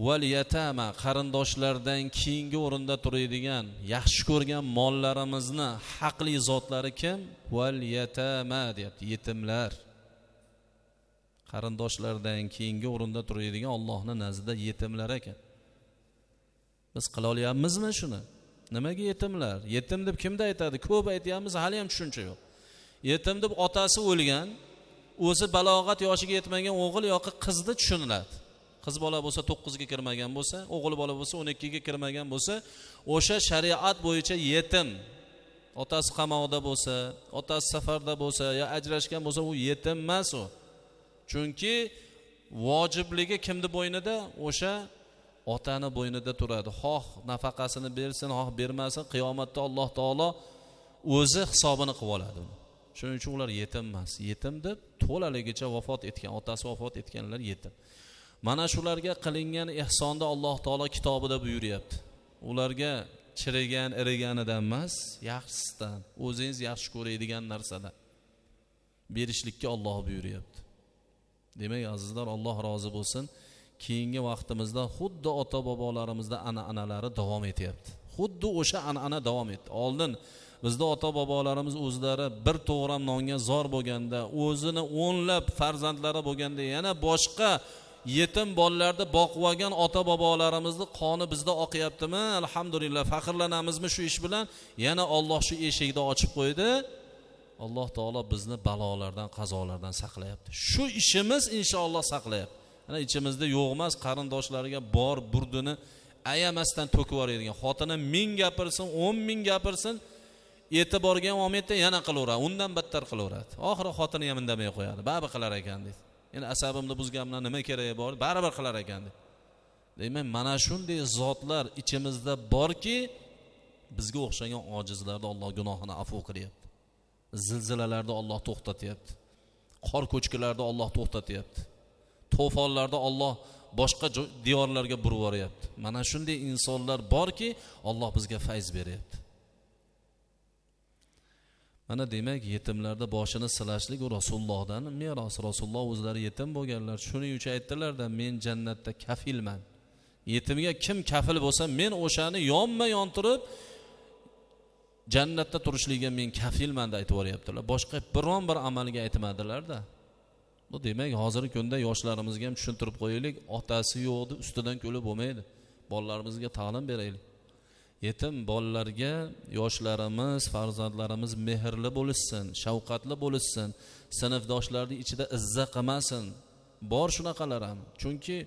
Speaker 1: val yatama qarindoshlardan keyingi o'rinda turadigan yaxshi ko'rgan mollarimizni haqli zotlari kim? Val yatama deyapti yetimlar. Qarindoshlardan keyingi o'rinda turadigan ollohni nazdida yetimlar ekan. Biz qilolyapmizmi shuni? Nimaga yetimlar? Yetim deb kimda aytadi? Ko'p aytyapmiz hali ham tushuncha yo'q. Yetim deb otasi o'lgan o'zi balog'at yoshiga yetmagan o'g'il yoki qizni tushuniladi. Qiz bola bo'lsa to'qqizga kirmagan bo'lsa o'g'il bola bo'lsa o'n ikkiga kirmagan bo'lsa o'sha shariat bo'yicha yetim otasi qamoqda bo'lsa otasi safarda bo'lsa yo ajrashgan bo'lsa u yetim emas u. chunki vojibligi kimni bo'ynida? O'sha otani bo'ynida turadi. Xoh nafaqasini bersin xoh bermasin qiyomatda alloh taolo o'zi hisobini qilib oladi. Shuning uchun ular yetim emas. Yetim deb to'laligicha vafot etgan otasi vafot etganlar yetim. Mana shularga qilingan ehsonni alloh taolo kitobida buyuryapti. Ularga chirigan iriganidan emas yaxshisidan. O'zingiz yaxshi ko'radigan narsadan. Berishlikka olloh buyuryapti. Demak azizlar alloh rozi bo'lsin. Keyingi vaqtimizda xuddi ota bobolarimizda an'analari davom etyapti. Xuddi o'sha an'ana davom etdi. Oldin bizda ota bobolarimiz o'zlari bir to'g'ram nonga zor bo'lganda o'zini o'nlab farzandlari bo'lganda yana boshqa yetim bolalarni boqib olgan ota bobolarimizni qoni bizda oqyaptimi? Alhamdulillah faxrlanamizmi shu ish bilan? Yana olloh shu eshikni ochib qo'ydi. Alloh taolo bizni balolardan qazolardan saqlayapti. Shu ishimiz inshaalloh saqlayapti. Ana ichimizda yo'q emas qarindoshlariga bor burdini ayamasdan to'kib yuboradigan. Xotini ming gapirsin o'n ming gapirsin e'tiborga ham olmaydida yana qilaveradi undan battar qilaveradi. Oxiri xotini ham indamay qo'yadi. Baribir qilar ekan deydi endi asabimni buzganimdan nima keragi bor? Baribir qilar ekan deydi demak mana shunday zotlar ichimizda borki bizga o'xshagan ojizlarni olloh gunohini afu qilyapti. Zilzilalarni olloh to'xtatyapti. Qor ko'chkilarni olloh to'xtatyapti. To'fonlarda olloh boshqa diyorlarga burib yuboryapti. Mana shunday insonlar borki olloh bizga fayz beryapti. Mana demak yetimlarni boshini silashlik u rasulullohdan meros rasululloh o'zlari yetim bo'lganlar. Shuning uchun aytdilarda men jannatda kafilman. Yetimga kim kafil bo'lsa men o'shani yonma yon turib jannatda turishligiga men kafilman deb aytib yuboryaptilar. Boshqa biron bir amalga aytmadilarda. Bu demak hozirgi kunda yoshlarimizga ham tushuntirib qo'yaylik. Otasi yo'qni ustidan kulib bo'lmaydi. Bolalarimizga ta'lim beraylik. Yetim bolalarga yoshlarimiz farzandlarimiz mehrli bo'lishsin shafqatli bo'lishsin. Sinfdoshlarni ichida izza qilmasin. Bor shunaqalar ham. Chunki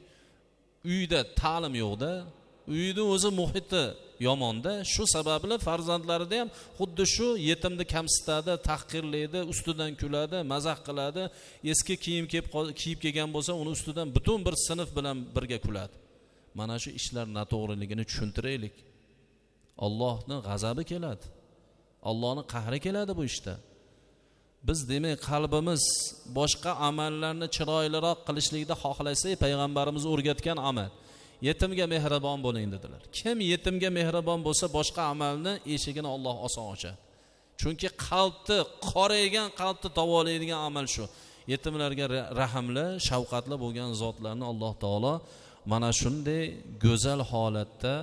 Speaker 1: uyda ta'lim yo'qda uyni o'zi muhiti yomonda. Shu sababli farzandlarida ham xuddi shu yetimni kamsitadi tahqirlaydi ustidan kuladi mazax qiladi. Eski kiyim kiyib kiyib kelgan bo'lsa uni ustidan butun bir sinf bilan birga kuladi. Mana shu ishlar noto'g'riligini tushuntiraylik. Ollohni g'azabi keladi. Ollohni qahri keladi bu ishda. Biz demak qalbimiz boshqa amallarni chiroyliroq qilishlikni xohlasak payg'ambarimiz o'rgatgan amal. Yetimga mehribon bo'ling dedilar. Kim yetimga mehribon bo'lsa boshqa amalni eshigini olloh oson ochadi. Chunki qalbni qoraygan qalbni davolaydigan amal shu. Yetimlarga rahmli shafqatli bo'lgan zotlarni alloh taolo mana shunday go'zal holatda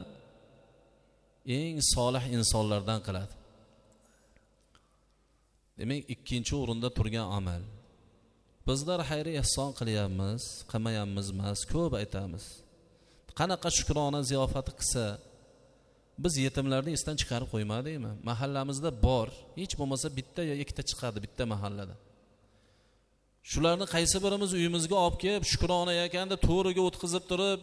Speaker 1: eng solih insonlardan qiladi. Demak ikkinchi o'rinda turgan amal. Bizlar xayri ehson qilyapmiz qilmayapmiz emas ko'p aytamiz. Qanaqa shukrona ziyofati qilsa biz yetimlarni esdan chiqarib qo'ymadikmi? Mahallamizda bor hech bo'lmasa bitta yo ikkita chiqadi bitta mahallada. Shularni qaysi birimiz uyimizga olib kelib shukrona ekanda to'riga o'tkazib turib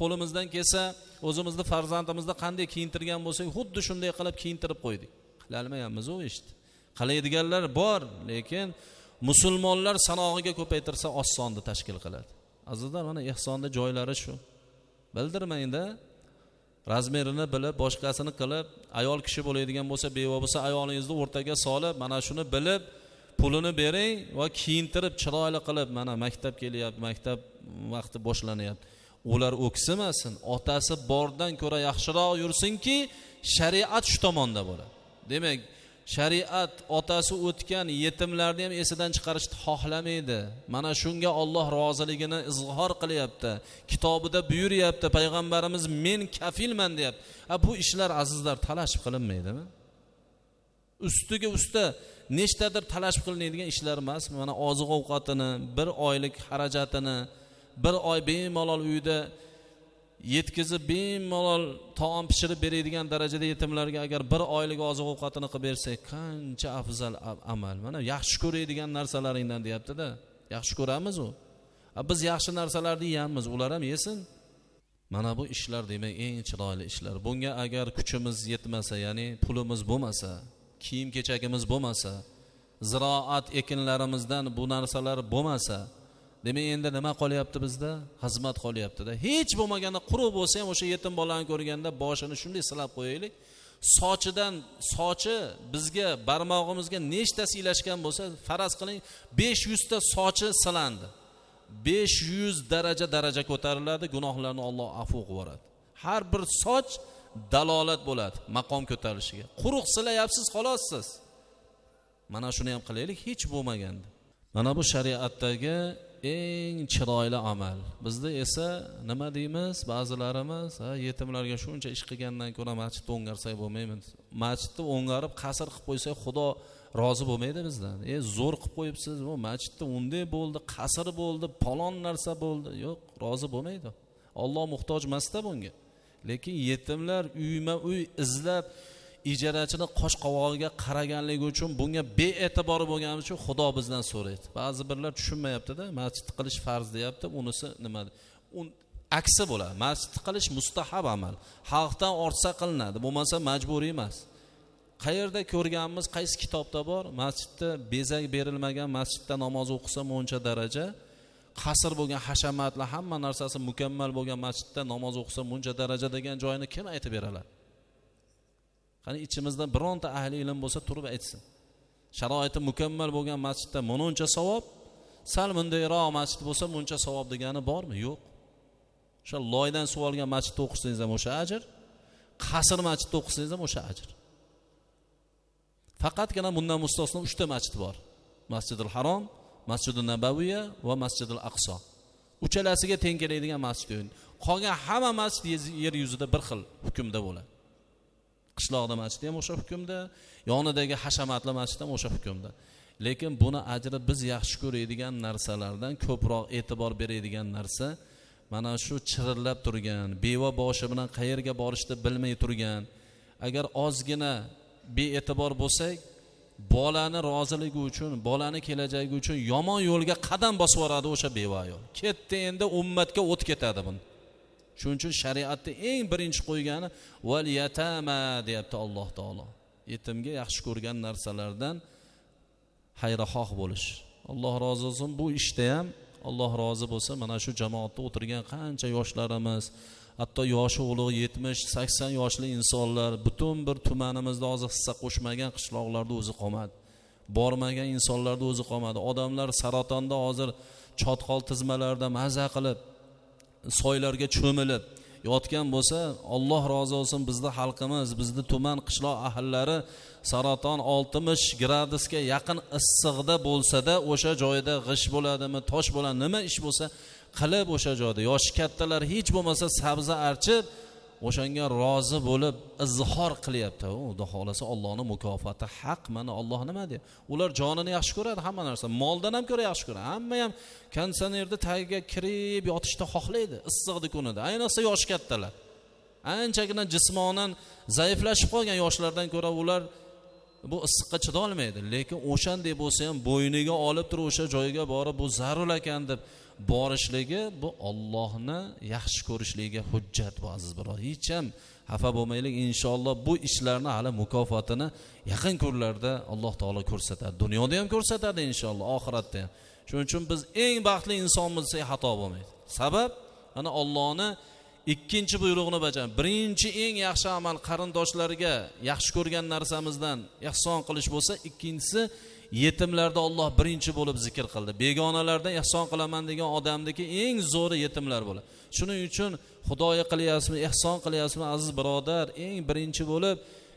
Speaker 1: qo'limizdan kelsa o'zimizni farzandimizni qanday kiyintirgan bo'lsak xuddi shunday qilib kiyintirib qo'ydik. Qilolmayapmiz u ishni qiladiganlar bor lekin musulmonlar sanog'iga ko'paytirsa osonni tashkil qiladi. Azizlar mana ehsonni joylari shu. Bildirmaydi. Razmerini bilib boshqasini qilib ayol kishi bo'ladigan bo'lsa beva bo'lsa ayolingizni o'rtaga solib mana shuni bilib pulini bering va kiyintirib chiroyli qilib mana maktab kelyapti maktab vaqti boshlanyapti. Ular o'ksimasin otasi bordan ko'ra yaxshiroq yursinki shariat shu tomonda bo'ladi. Demak shariat otasi o'tgan yetimlarni ham esidan chiqarishni xohlamaydi. Mana shunga olloh roziligini izhor qilyapti. Kitobida buyuryapti payg'ambarimiz men kafilman deyapti. A bu ishlar azizlar talashib qilinmaydimi? Ustiga usta nechtadir talashib qilinadigan ishlar emas. Mana oziq ovqatini bir oylik xarajatini bir oy bemalol uyda yetkazib bemalol taom pishirib beradigan darajada yetimlarga agar bir oylik oziq ovqatini qilib bersak qancha afzal amal. Mana yaxshi ko'radigan narsalaringdan deyaptida. Yaxshi ko'ramiz u. Biz yaxshi narsalarni yeyamiz ular ham yesin. Mana bu ishlar demak eng chiroyli ishlar. Bunga agar kuchimiz yetmasa ya'ni pulimiz bo'lmasa kiyim kechagimiz bo'lmasa ziroat ekinlarimizdan bu narsalar bo'lmasa demak endi nima qolyapti bizda? Xizmat qolyaptida. Hech bo'lmaganda quruq bo'lsa ham o'sha yetim bolani ko'rganda boshini shunday silab qo'yaylik. Sochidan sochi bizga barmog'imizga nechtasi ilashgan bo'lsa faraz qiling besh yuzta sochi silandi. Besh yuz daraja daraja ko'tariladi gunohlarni olloh afu qilib yuboradi. Har bir soch dalolat bo'ladi maqom ko'tarilishiga. Quruq silayapsiz xolos siz mana shuni ham qilaylik hech bo'lmaganda. Mana bu shariatdagi eng chiroyli amal. Bizda esa nima deymiz? Ba'zilarimiz ha yetimlarga shuncha ish qilgandan ko'ra masjidni o'ngarsak bo'lmaymi masjidni o'ngarib qasr qilib qo'ysak xudo rozi bo'lmaydi bizdan. E zo'r qilib qo'yibsiz u masjidda unday bo'ldi qasr bo'ldi palon narsa bo'ldi. Yo'q rozi bo'lmaydi. Olloh muhtoj emasda bunga. Lekin yetimlar uyma uy izlab ijarachini qosh qovog'iga qaraganligi uchun bunga bee'tibor bo'lganimiz uchun xudo bizdan so'raydi. Ba'zi birlar tushunmayaptida masjid qilish farz deyapti unisi nima aksi bo'ladi. Masjid qilish mustahab amal. Xalqdan ortsa qilinadi bo'lmasa majburiy emas. Qayerda ko'rganmiz qaysi kitobda bor? Masjidda bezak berilmagan masjidda namoz o'qisa muncha daraja. Qasr bo'lgan hashamatli hamma narsasi mukammal bo'lgan masjidda namoz o'qisa muncha daraja degan joyini kim aytib beradi? Qani ichimizda bironta ahli ilm bo'lsa turib aytsin. Sharoiti mukammal bo'lgan masjidda mununcha savob sal bundayroq masjid bo'lsa muncha savob degani bormi? Yo'q. O'sha loydan suv olgan masjidda o'qisangiz ham o'sha ajr qasr masjidda o'qisangiz ham o'sha ajr. Faqatgina bundan mustasno uchta masjid bor. Masjidil harom masjidi nabaviya va masjidil aqso. Uchalasiga teng keladigan masjid qolgan hamma masjid yer yuzida bir xil hukmda bo'ladi. Qishloqda masjid ham o'sha hukmda yonidagi hashamatli masjid ham o'sha hukmda. Lekin buni ajri biz yaxshi ko'radigan narsalardan ko'proq e'tibor beradigan narsa mana shu chirillab turgan beva boshi bilan qayerga borishni bilmay turgan. Agar ozgina bee'tibor bo'lsak bolani roziligi uchun bolani kelajagi uchun yomon yo'lga qadam bosib yuboradi o'sha beva ayol. Ketdi endi ummatga o't ketadi buni. Shuning uchun shariatni eng birinchi qo'ygani val yatama deyapti alloh taolo. Yetimga yaxshi ko'rgan narsalardan xayrixoh bo'lish. Alloh rozi bo'lsin bu ishda ham alloh rozi bo'lsa mana shu jamoatda o'tirgan qancha yoshlarimiz hatto yoshi ulug' yetmish sakson yoshli insonlar butun bir tumanimizda hozir hissa qo'shmagan qishloqlarda o'zi qolmadi. Bormagan insonlarda o'zi qolmadi. Odamlar saratonda hozir chotqol tizmalarida maza qilib soylarga cho'milib yotgan bo'lsa alloh rozi bo'lsin bizni xalqimiz bizni tuman qishloq ahillari saraton oltmish gradusga yaqin issiqda bo'lsada o'sha joyda g'isht bo'ladimi tosh bo'ladi nima ish bo'lsa qilib o'sha joyda. Yoshi kattalar hech bo'lmasa sabzi archib o'shanga rozi bo'lib izhor qilyapti. Xudo xohlasa ollohni mukofoti haq mana olloh nima deydi? Ular jonini yaxshi ko'radi hamma narsa. Moldan ham ko'ra yaxshi ko'radi. Hamma ham konditsionerni tagiga kirib yotishni xohlaydi issiqni kunida. Ayniqsa yoshi kattalar. Anchagina jismonan zaiflashib qolgan yoshlardan ko'ra ular bu issiqqa chidolmaydi. Lekin o'shanday bo'lsa ham bo'yniga olib turib o'sha joyga borib bu zarur ekan deb borishligi bu ollohni yaxshi ko'rishligiga hujjat bu aziz birodar. Hech ham xafa bo'lmaylik. Inshaalloh bu ishlarni hali mukofotini yaqin kunlarda alloh taolo ko'rsatadi. Dunyoda ham ko'rsatadi inshaalloh oxiratda ham. Shuning uchun biz eng baxtli inson bo'lsak xato bo'lmaydi. Sabab mana ollohni ikkinchi buyrug'ini bajar birinchi eng yaxshi amal qarindoshlarga yaxshi ko'rgan narsamizdan ehson qilish bo'lsa ikkinchisi yetimlarda olloh birinchi bo'lib zikr qildi. Begonalarda ehson qilaman degan odamniki eng zo'ri yetimlar bo'ladi. Shuning uchun xudoya qilyapsizmi ehson qilyapsizmi aziz birodar eng birinchi bo'lib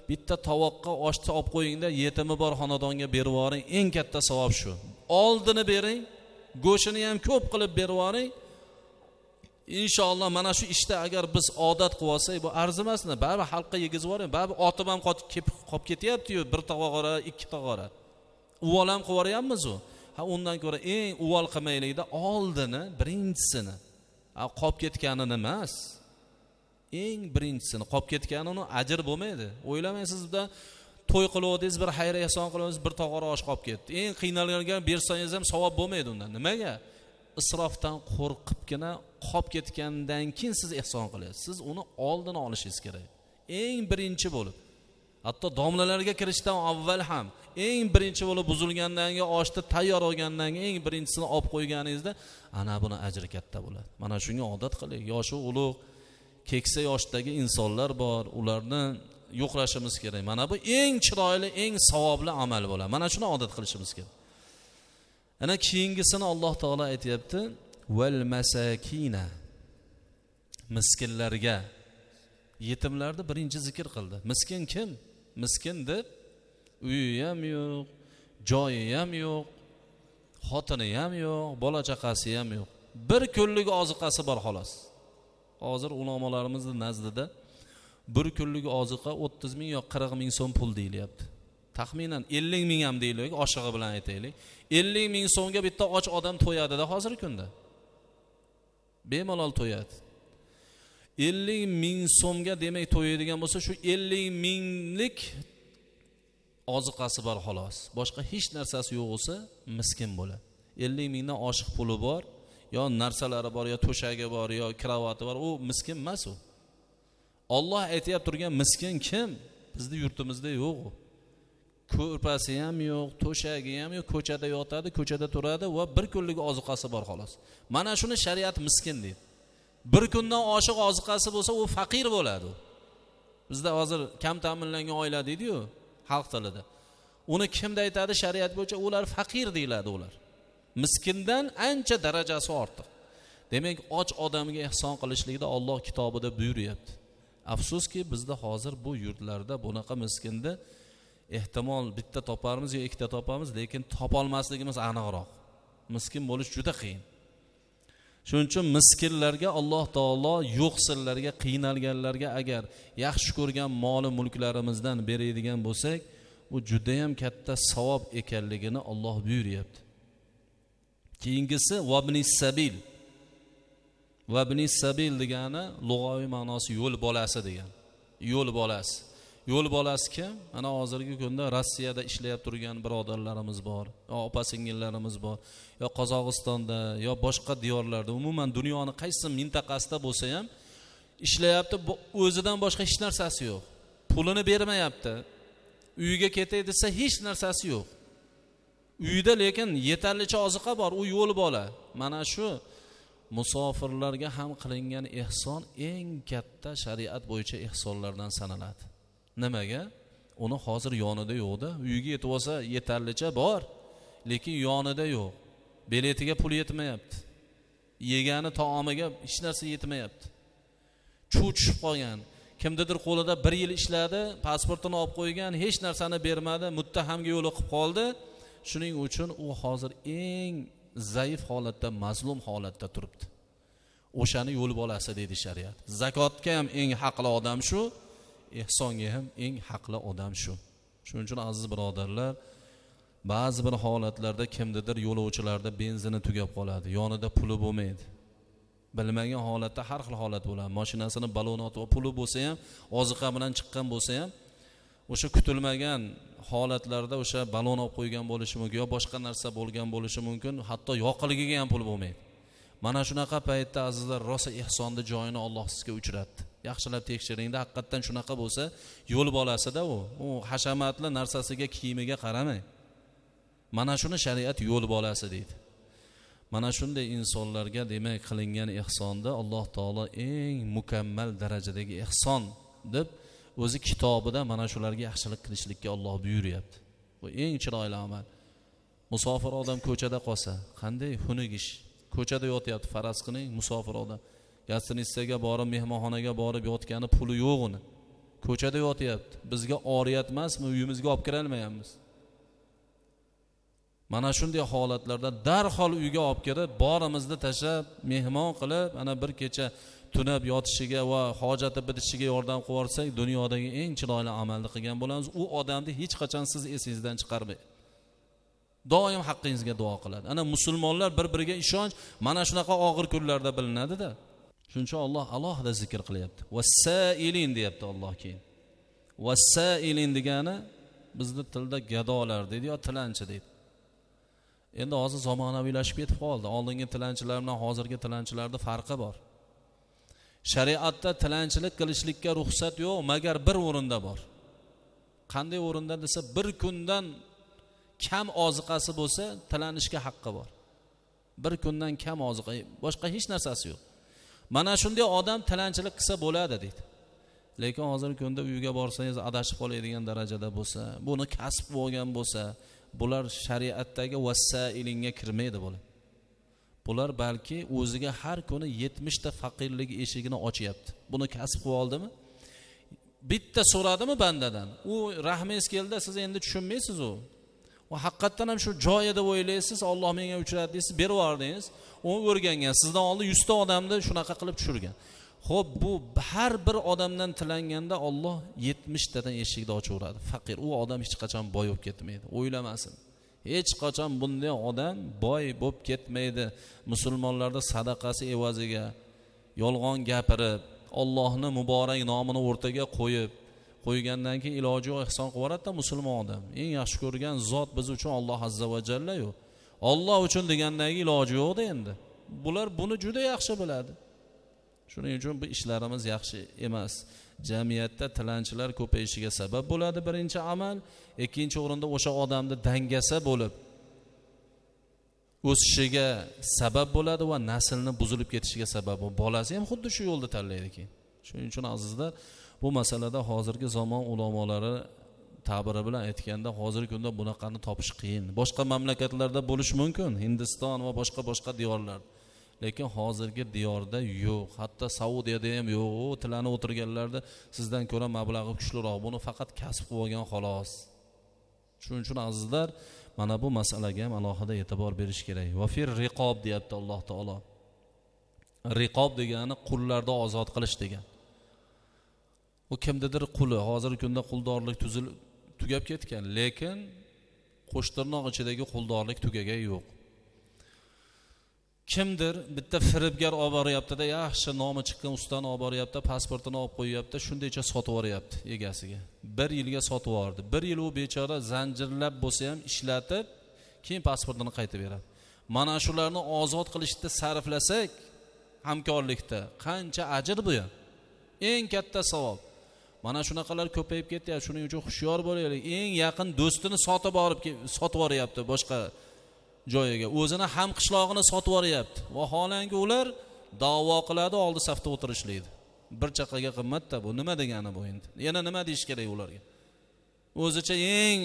Speaker 1: bitta tovoqqa oshni olib qo'yingda yetimi bor xonadonga berib yuboring. Eng katta savob shu. Oldini bering go'shtini ham ko'p qilib berib yuboring. Inshaalloh mana shu ishda agar biz odat qilib olsak bu arzimasmi baribir xalqqa yegizib yuboring baribir otib ham qolib ketyaptiyu bir tog'ora ikki tog'ora. Uvol ham qilib yuboryapmizu u ha undan ko'ra eng uvol qilmaylikda oldini birinchisini. Qolib ketganini emas. Eng birinchisini qolib ketganini ajr bo'lmaydi. O'ylamaysiz bitta to'y qiluvdingiz bir xayr ehson qiluvdingiz bir tog'ora osh qolib ketdi. Eng qiynalganga bersangiz ham savob bo'lmaydi undan. Nimaga? Isrofdan qo'rqibgina qolib ketgandan keyin siz ehson qilasiz siz uni oldini olishingiz kerak. Eng birinchi bo'lib. Hatto domlalarga kirishdan avval ham eng birinchi bo'lib buzilgandan keyin oshni tayyor olgandan keyin eng birinchisini olib qo'yganingizda ana buni ajri katta bo'ladi. Mana shunga odat qiling. Yoshi ulug' keksa yoshdagi insonlar bor. Ularni yo'qlashimiz kerak. Mana bu eng chiroyli eng savobli amal bo'ladi. Mana shuni odat qilishimiz kerak. Ana keyingisini alloh taolo aytyapti. Val masakina. Miskinlarga. Yetimlarni birinchi zikr qildi. Miskin kim? Miskin deb uyi ham yo'q joyi ham yo'q xotini ham yo'q bola chaqasi ham yo'q. Bir kunlik oziqasi bor xolos. Hozir ulamolarimizni nazdida bir kunlik oziqa o'ttiz ming yo qirq ming so'm pul deyilyapti. Taxminan ellik ming ham deylik oshig'i bilan aytaylik. Ellik ming so'mga bitta och odam to'yadida hozirgi kunda. Bemalol to'yadi. Ellik ming so'mga demak to'yadigan bo'lsa shu ellik minglik oziqasi bor xolos. Boshqa hech narsasi yo'q bo'lsa miskin bo'ladi. ellik mingdan oshiq puli bor yo narsalari bor yo to'shagi bor yo kravati bor u miskin emas u. Olloh aytyapti turgan miskin kim? Bizni yurtimizda yo'q u. Ko'rpasi ham yo'q to'shagi ham yo'q ko'chada yotadi ko'chada turadi va bir kunlik oziqasi bor xolos. Mana shuni shariat miskin deydi. Bir kundan oshiq oziqasi bo'lsa u faqir bo'ladi. Bizda hozir kam ta'minlangan oila deydiyu xalq tilida. Uni kimda aytadi? Shariat bo'yicha ular faqir deyiladi ular. Miskindan ancha darajasi ortiq. Demak och odamga ehson qilishlikda olloh kitobida buyuryapti. Afsuski bizda hozir bu yurtlarda bunaqa miskinni ehtimol bitta toparmiz yo ikkita topamiz lekin topolmasligimiz aniqroq. Miskin bo'lish juda qiyin. Shuning uchun miskinlarga alloh taolo yo'qsillarga qiynalganlarga agar yaxshi ko'rgan moli mulklarimizdan beradigan bo'lsak bu judayam katta savob ekanligini olloh buyuryapti. Keyingisi vabni sabil. Vabni sabil degani lug'aviy ma'nosi yo'l bolasi degan yo'l bolasi. Yo'l bolasi kim mana hozirgi kunda rossiyada ishlab turgan birodarlarimiz bor yo opa singillarimiz bor yo qozog'istonda yo boshqa diyorlarda umuman dunyoni qaysi mintaqasida bo'lsa ham ishlayapti o'zidan boshqa hech narsasi yo'q. Pulini bermayapti. Uyiga ketay desa hech narsasi yo'q. Uyida lekin yetarlicha oziqa bor u yo'l bola. Mana shu musofirlarga ham qilingan ehson eng katta shariat bo'yicha ehsonlardan sanaladi. Nimaga? Uni hozir yonida yo'qda. Uyiga yetib olsa yetarlicha bor lekin yonida yo'q. Biletiga pul yetmayapti. Yegani taomiga hech narsa yetmayapti. Chuv tushib qolgan. Kimnidir qo'lida bir yil ishladi pasportini olib qo'ygan hech narsani bermadi muttahamga yo'liqib qoldi. Shuning uchun u hozir eng zaif holatda mazlum holatda turibdi. O'shani yo'l bolasi deydi shariat. Zakotga ham eng haqli odam shu. Ehsonga ham eng haqli odam shu. Shuning uchun aziz birodarlar ba'zi bir holatlarda kimnidir yo'lovchilarda benzini tugab qoladi yonida puli bo'lmaydi. Bilmagan holatda har xil holat bo'ladi. Moshinasini baloni puli bo'lsa ham oziqa bilan chiqqan bo'lsa ham o'sha kutilmagan holatlarda o'sha balon olib qo'ygan bo'lishi mumkin yo boshqa narsa bo'lgan bo'lishi mumkin hatto yoqilgiga ham pul bo'lmaydi. Mana shunaqa paytda azizlar rosa ehsonni joyini olloh sizga uchratdi. Yaxshilab tekshiringda. Haqiqatdan shunaqa bo'lsa yo'l bolasida u u hashamatli narsasiga kiyimiga qaramang mana shuni shariat yo'l bolasi deydi. Mana shunday insonlarga demak qilingan ehsonda alloh taolo eng mukammal darajadagi ehson deb o'zi kitobida mana shularga yaxshilik qilishlikka olloh buyuryapti. Bu eng chiroyli amal. Musofir odam ko'chada qolsa qanday xunuk ish. Ko'chada yotyapti faraz qiling musofir odam. Gostinitsaga borib mehmonxonaga borib yotgani puli yo'q uni. Ko'chada yotyapti. Bizga oriyat emasmi uyimizga olib kirolmayapmiz. Mana shunday holatlarda darhol uyga olib kirib borimizni tashlab mehmon qilib ana bir kecha tunab yotishiga va hojati bitishiga yordam qilib yuborsak dunyodagi eng chiroyli amalni qilgan bo'lamiz. U odamni hech qachon siz esingizdan chiqarmang doim haqqingizga duo qiladi. Ana musulmonlar bir biriga ishonch mana shunaqa og'ir kunlarda bilinadida. Shuning uchun olloh alohida zikr qilyapti. Vassailin deyapti olloh keyin. Vassailin degani bizni tilda gadolar deydi yo tilanchi deydi. Endi hozir zamonaviylashib ketib qoldi. Oldingi tilanchilar bilan hozirgi tilanchilarni farqi bor. Shariatda tilanchilik qilishlikka ruxsat yo'q magar bir o'rinda bor. Qanday o'rinda desa bir kundan kam oziqasi bo'lsa tilanishga haqqi bor. Bir kundan kam oziqa boshqa hech narsasi yo'q. Mana shunday odam tilanchilik qilsa bo'ladi deydi. Lekin hozirgi kunda uyga borsangiz adashib qoladigan darajada bo'lsa buni kasb bo'lgan bo'lsa bular shariatdagi vassailinga kirmaydi bular bular balki o'ziga har kuni yetmishta faqirlik eshigini ochyapti. Buni kasb qilib oldimi? Bitta so'radimi bandadan? U rahmingiz keldi siz endi tushunmaysiz u va haqiqatdan ham shu joyi deb o'ylaysiz olloh menga uchradi deysiz berib yubordingiz u o'rgangan sizdan oldin yuzta odamni shunaqa qilib tushirgan. Ho'p bu har bir odamdan tilanganda olloh yetmishtadan eshikni ochaveradi faqir u odam hech qachon boy bo'lib ketmaydi o'ylamasin. Hech qachon bunday odam boy bo'lib ketmaydi. Musulmonlarni sadaqasi evaziga yolg'on gapirib ollohni muborak nomini o'rtaga qo'yib qo'ygandan keyin iloji yo'q ehson qilib yuboradida musulmon odam. Eng yaxshi ko'rgan zot biz uchun olloh azza va jallayu. Olloh uchun degandan keyin iloji yo'qda endi. Bular buni juda yaxshi biladi. Shuning uchun bu ishlarimiz yaxshi emas. Jamiyatda tilanchilar ko'payishiga sabab bo'ladi birinchi amal. Ikkinchi o'rinda o'sha odamni dangasa bo'lib o'sishiga sabab bo'ladi va naslni buzilib ketishiga sabab bolasi ham xuddi shu yo'lni tanlaydi keyin. Shuning uchun azizlar bu masalada hozirgi zamon ulamolari ta'biri bilan aytganda hozirgi kunda bunaqani topish qiyin. Boshqa mamlakatlarda bo'lishi mumkin hindiston va boshqa boshqa diyorlar. Lekin hozirgi diyorda yo'q. Hatto saudiyada ham yo'q. U tilanib o'tirganlarda sizdan ko'ra mablag'i kuchliroq. Buni faqat kasb qilib olgan xolos. Shuning uchun azizlar mana bu masalaga ham alohida e'tibor berish kerak. Vafir riqob deyapti alloh taolo. Riqob degani qullarni ozod qilish degan. U kimnidir quli hozirgi kunda quldorlik tuzilib tugab ketgan lekin qo'shtirnoq ichidagi quldorlik tugagan yo'q. Kimdir bitta firibgar olib boryaptida yaxshi nomi chiqqan ustani olib boryapti pasportini olib qo'yyapti shundaycha sotib yuboryapti egasiga. Bir yilga sotib yubordi. Bir yil u bechora zanjirlab bo'lsa ham ishlatib keyin pasportini qaytib beradi mana shularni ozod qilishda sarflasak hamkorlikda qancha ajr bu ham. Eng katta savob mana shunaqalar ko'payib ketyapti shuning uchun hushyor bo'laylik. Eng yaqin do'stini sotib borib sotib yuboryapti boshqa joyiga. O'zini ham qishlog'ini sotib yuboryapti vaholanki ular davo qiladi oldi safda o'tirishlaydi bir chaqaga qimmatda bu nima degani bu endi? Yana nima deyish kerak ularga? O'zicha eng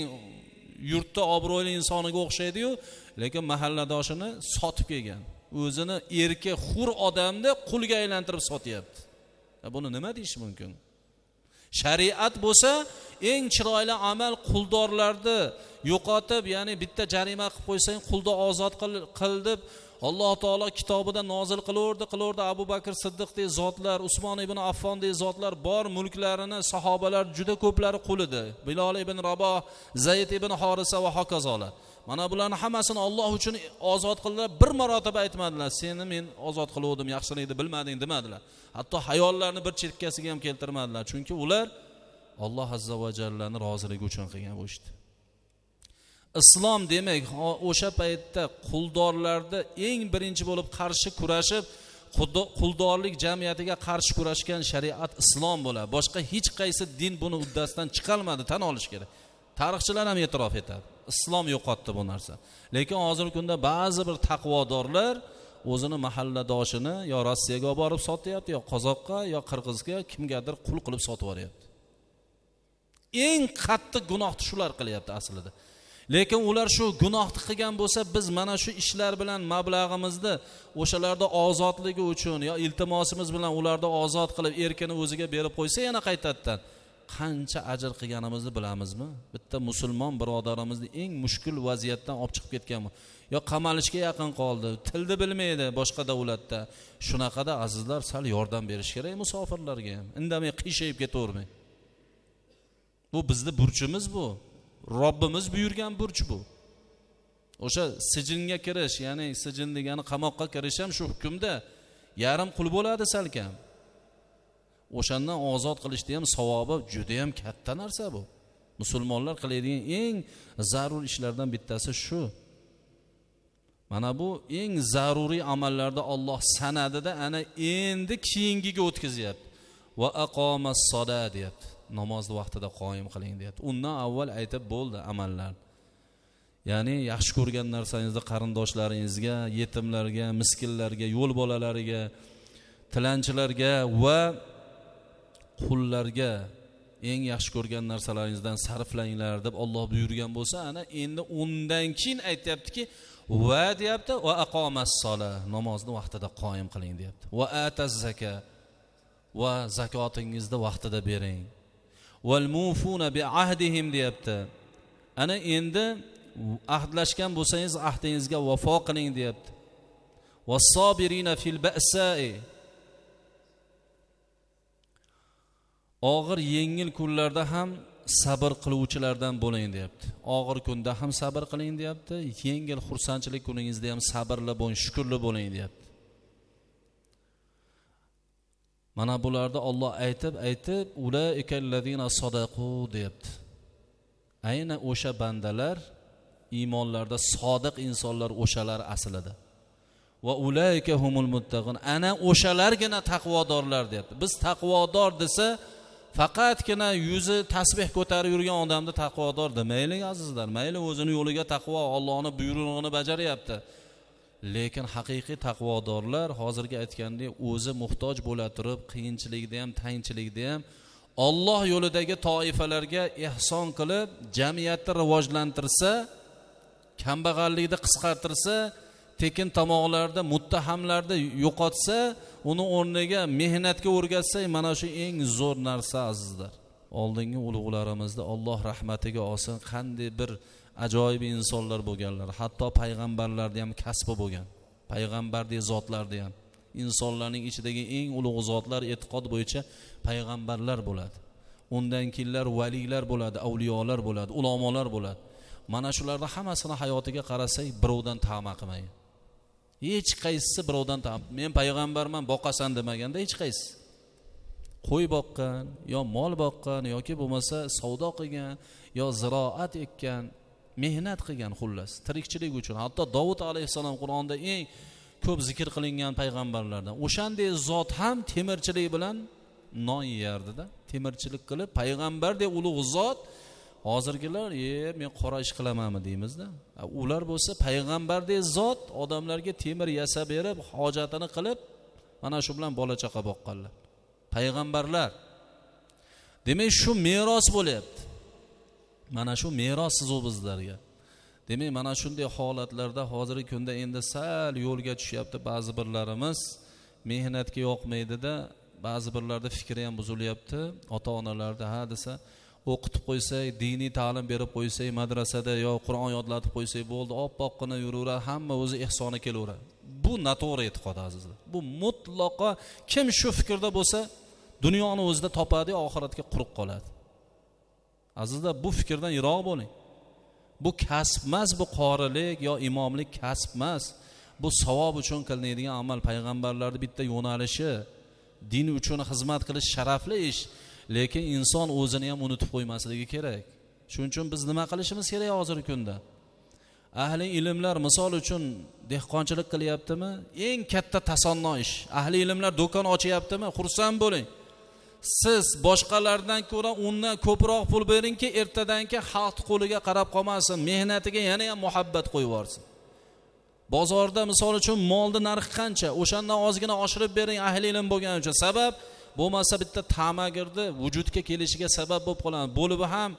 Speaker 1: yurtda obro'li insoniga o'xshaydiyu lekin mahalladoshini sotib kelgan o'zini erki hur odamni qulga aylantirib sotyapti. Buni nima deyish mumkin? Shariat bo'lsa eng chiroyli amal quldorlarni yo'qotib ya'ni bitta jarima qilib qo'ysang qulni ozod qil deb alloh taolo kitobida nozil qilaverdi. Qilaverdi abu bakr siddiqdek zotlar usmon ibn affondek zotlar bor mulklarini sahobalar juda ko'plari qul edi bilol ibn raboh zayd ibn horisa va hokazolar. Mana bularni hammasini olloh uchun ozod qildilar. Bir marotaba aytmadilar seni men ozod qiluvdim yaxshilikni bilmading demadilar. Hatto hayollarni bir chekkasiga ham keltirmadilar. Chunki ular olloh azza va jallani roziligi uchun qilgan bu ishni islom demak o'sha paytda quldorlarni eng birinchi bo'lib qarshi kurashib quldorlik jamiyatiga qarshi kurashgan shariat islom bo'ladi. Boshqa hech qaysi din buni uddasidan chiqolmadi tan olish kerak. Tarixchilar ham e'tirof etadi. Islom yo'qotdi bu narsa. Lekin hozirgi kunda ba'zi bir taqvodorlar o'zini mahalladoshini yo rossiyaga olib borib sotyapti yo qozoqqa yo qirg'izga kimgadir qul qilib sotib yuboryapti. Eng qattiq gunohni shular qilyapti aslida. Lekin ular shu gunohni qilgan bo'lsa biz mana shu ishlar bilan mablag'imizni o'shalarni ozodligi uchun yo iltimosimiz bilan ularni ozod qilib erkini o'ziga berib qo'ysa yana qaytadan qancha ajr qilganimizni bilamizmi? Bitta musulmon birodarimizni eng mushkul vaziyatdan olib chiqib ketgan yo qamalishga yaqin qoldi tilni bilmaydi boshqa davlatda. Shunaqada azizlar sal yordam berish kerak musofirlarga ham. Indamay qiyshayib ketavermang. Bu bizni burchimiz bu. Robbimiz buyurgan burch bu. O'sha sijinga kirish ya'ni sijin degani qamoqqa kirish ham shu hukmda. Yarim qul bo'ladi salkam. O'shandan ozod qilishni ham savobi judayam katta narsa bu. Musulmonlar qiladigan eng zarur ishlardan bittasi shu. Mana bu eng zaruriy amallarda olloh sanadida ana endi keyingiga o'tkazyapti. Va aqomas soda deyapti. Namozni vaqtida qoyim qiling deyapti. Undan avval aytib bo'ldi amallar. Ya'ni yaxshi ko'rgan narsangizni qarindoshlaringizga yetimlarga miskinlarga yo'l bolalariga tilanchilarga va qullarga eng yaxshi ko'rgan narsalaringizdan sarflanglar deb olloh buyurgan bo'lsa ana endi undan keyin aytyaptiki va deyapti va aqomassola namozni vaqtida qoyim qiling deyapti. Va ataz zaka va zakotingizni vaqtida bering val mufuna bi ahdihim deyapti. Ana endi ahdlashgan bo'lsangiz ahdingizga vafo qiling deyapti. Vassobirina fil ba'sai og'ir yengil kunlarda ham sabr qiluvchilardan bo'ling deyapti. Og'ir kunda ham sabr qiling deyapti. Yengil xursandchilik kuningizda ham sabrli bo'ling shukurli bo'ling deyapti. Mana bularni olloh aytib aytib ulaikallazina sadaqu deyapti. Ayni o'sha bandalar iymonlarda sodiq insonlar o'shalar aslida. Va ulayka humul muttaqin ana o'shalargina taqvodorlar deyapti. Biz taqvodor desa faqatgina yuzi tasbeh ko'tarib yurgan odamni taqvodor demaylik azizlar mayli o'zini yo'liga taqvo ollohni buyrug'ini bajaryapti. Lekin haqiqiy taqvodorlar hozirgi aytgandek o'zi muhtoj bo'la turib qiyinchilikda ham tangchilikda ham olloh yo'lidagi toifalarga ehson qilib jamiyatni rivojlantirsa kambag'allikni qisqartirsa tekin tomoqlarda muttahamlarni yo'qotsa uni o'rniga mehnatga o'rgatsak mana shu eng zo'r narsa azizlar. Oldingi ulug'larimizni olloh rahmatiga olsin qanday bir ajoyib insonlar bo'lganlar. Hatto payg'ambarlarni ham kasbi bo'lgan payg'ambardek zotlarni ham. Insonlarning ichidagi eng ulug' zotlar e'tiqod bo'yicha payg'ambarlar bo'ladi. Undan keyinlar valiylar bo'ladi avliyolar bo'ladi ulamolar bo'ladi. Mana shularni hammasini hayotiga qarasak birovdan tama qilmagan hech qaysisi birovdan men payg'ambarman boqasan demaganda hech qaysisi qo'y boqqan yo mol boqqan yoki bo'lmasa savdo qilgan yo ziroat ekkan mehnat qilgan xullas tirikchilik uchun. Hatto dovud alayhissalom qur'onda eng ko'p zikr qilingan payg'ambarlardan. O'shanday zot ham temirchilik bilan non yeyardida temirchilik qilib payg'ambardek ulug' zot hozirgilar e men qora ish qilamanmi? deymizda. Ular bo'lsa payg'ambardek zot odamlarga temir yasab berib hojatini qilib mana shu bilan bola chaqa boqqanlar. Payg'ambarlar. Demak shu meros bo'lyapti. Mana shu meros sizu bizlarga. Demak mana shunday holatlarda hozirgi kunda endi sal yo'lga tushyapti ba'zi birlarimiz. Mehnatga yoqmaydida ba'zi birlarda fikri ham buzilyapti. Ota onalarda ha desa o'qitib qo'ysak diniy ta'lim berib qo'ysak madrasada yo qur'on yodlatib qo'ysak bo'ldi oppoqqina yuraveradi hamma o'zi ehsoni kelaveradi. Bu noto'g'ri e'tiqod azizlar. Bu mutlaqo kim shu fikrda bo'lsa dunyoni o'zida topadi oxiratga quruq qoladi. Azizlar bu fikrdan yiroq bo'ling. Bu kasb emas bu qorilik yo imomlik kasb emas bu savob uchun qilinadigan amal payg'ambarlarni bitta yo'nalishi din uchun xizmat qilish sharafli ish. Lekin inson o'zini ham unutib qo'ymasligi kerak. Shuning uchun biz nima qilishimiz kerak hozirgi kunda? Ahli ilmlar misol uchun dehqonchilik qilyaptimi? Eng katta tasanno ish ahli ilmlar do'kon ochyaptimi? Xursand bo'ling. Siz boshqalardan ko'ra undan ko'proq pul beringki ertadanki xalq qo'liga qarab qolmasin mehnatiga yana ham muhabbat qo'yib yuborsin. Bozorda misol uchun molni narxi qancha? O'shandan ozgina oshirib bering ahli ilm bo'lgani uchun. Sabab bo'lmasa bitta tamagirni vujudga kelishiga sabab bo'lib qoladi. Bo'lib ham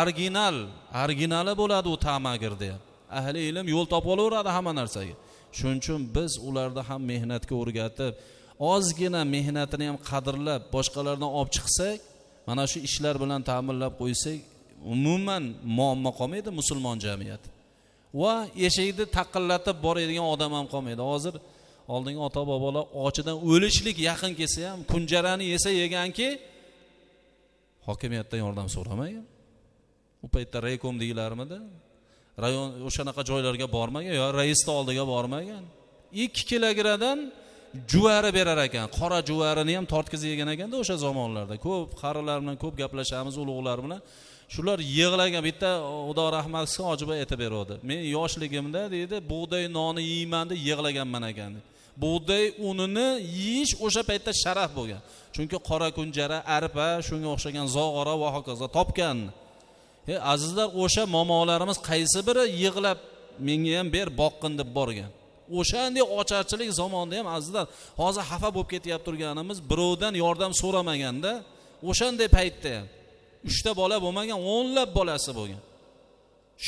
Speaker 1: original originali bo'ladi u tamagirni ahli ilm yo'l topib olaveradi hamma narsaga. Shuning uchun biz ularni ham mehnatga o'rgatib ozgina mehnatini ham qadrlab boshqalardan olib chiqsak mana shu ishlar bilan ta'minlab qo'ysak umuman muammo qolmaydi musulmon jamiyati. Va eshikni taqillatib boradigan odam ham qolmaydi. Hozir oldingi ota bobolar ochidan o'lishlik yaqin kelsa ham kunjarani yesa yeganki hokimiyatdan yordam so'ramagan. U paytda raykom deyilarmidi? Rayon o'shanaqa joylarga bormagan yo raisni oldiga bormagan. Ikki kilogradan juvari berar ekan qora juvarini ham tortkizib yegan ekanda o'sha zamonlarda. Ko'p qarilar bilan ko'p gaplashamiz ulug'lar bilan. Shular yig'lagan bitta xudo rahmat qilsin hojiboy aytib beruvdi men yoshligimda deydi bug'doy noni yeyman deb yig'laganman ekan. Bug'doy unini yeyish o'sha paytda sharaf bo'lgan. Chunki qora kunjara arpa shunga o'xshagan zog'ora va hokazo topgan. E azizlar o'sha momolarimiz qaysi biri yig'lab menga ham ber boqqin deb borgan. O'shanday ocharchilik zamonida ham azizlar hozir xafa bo'lib ketyapti turganimiz birovdan yordam so'ramaganda o'shanday paytda ham uchta bola bo'lmagan o'nlab bolasi bo'lgan.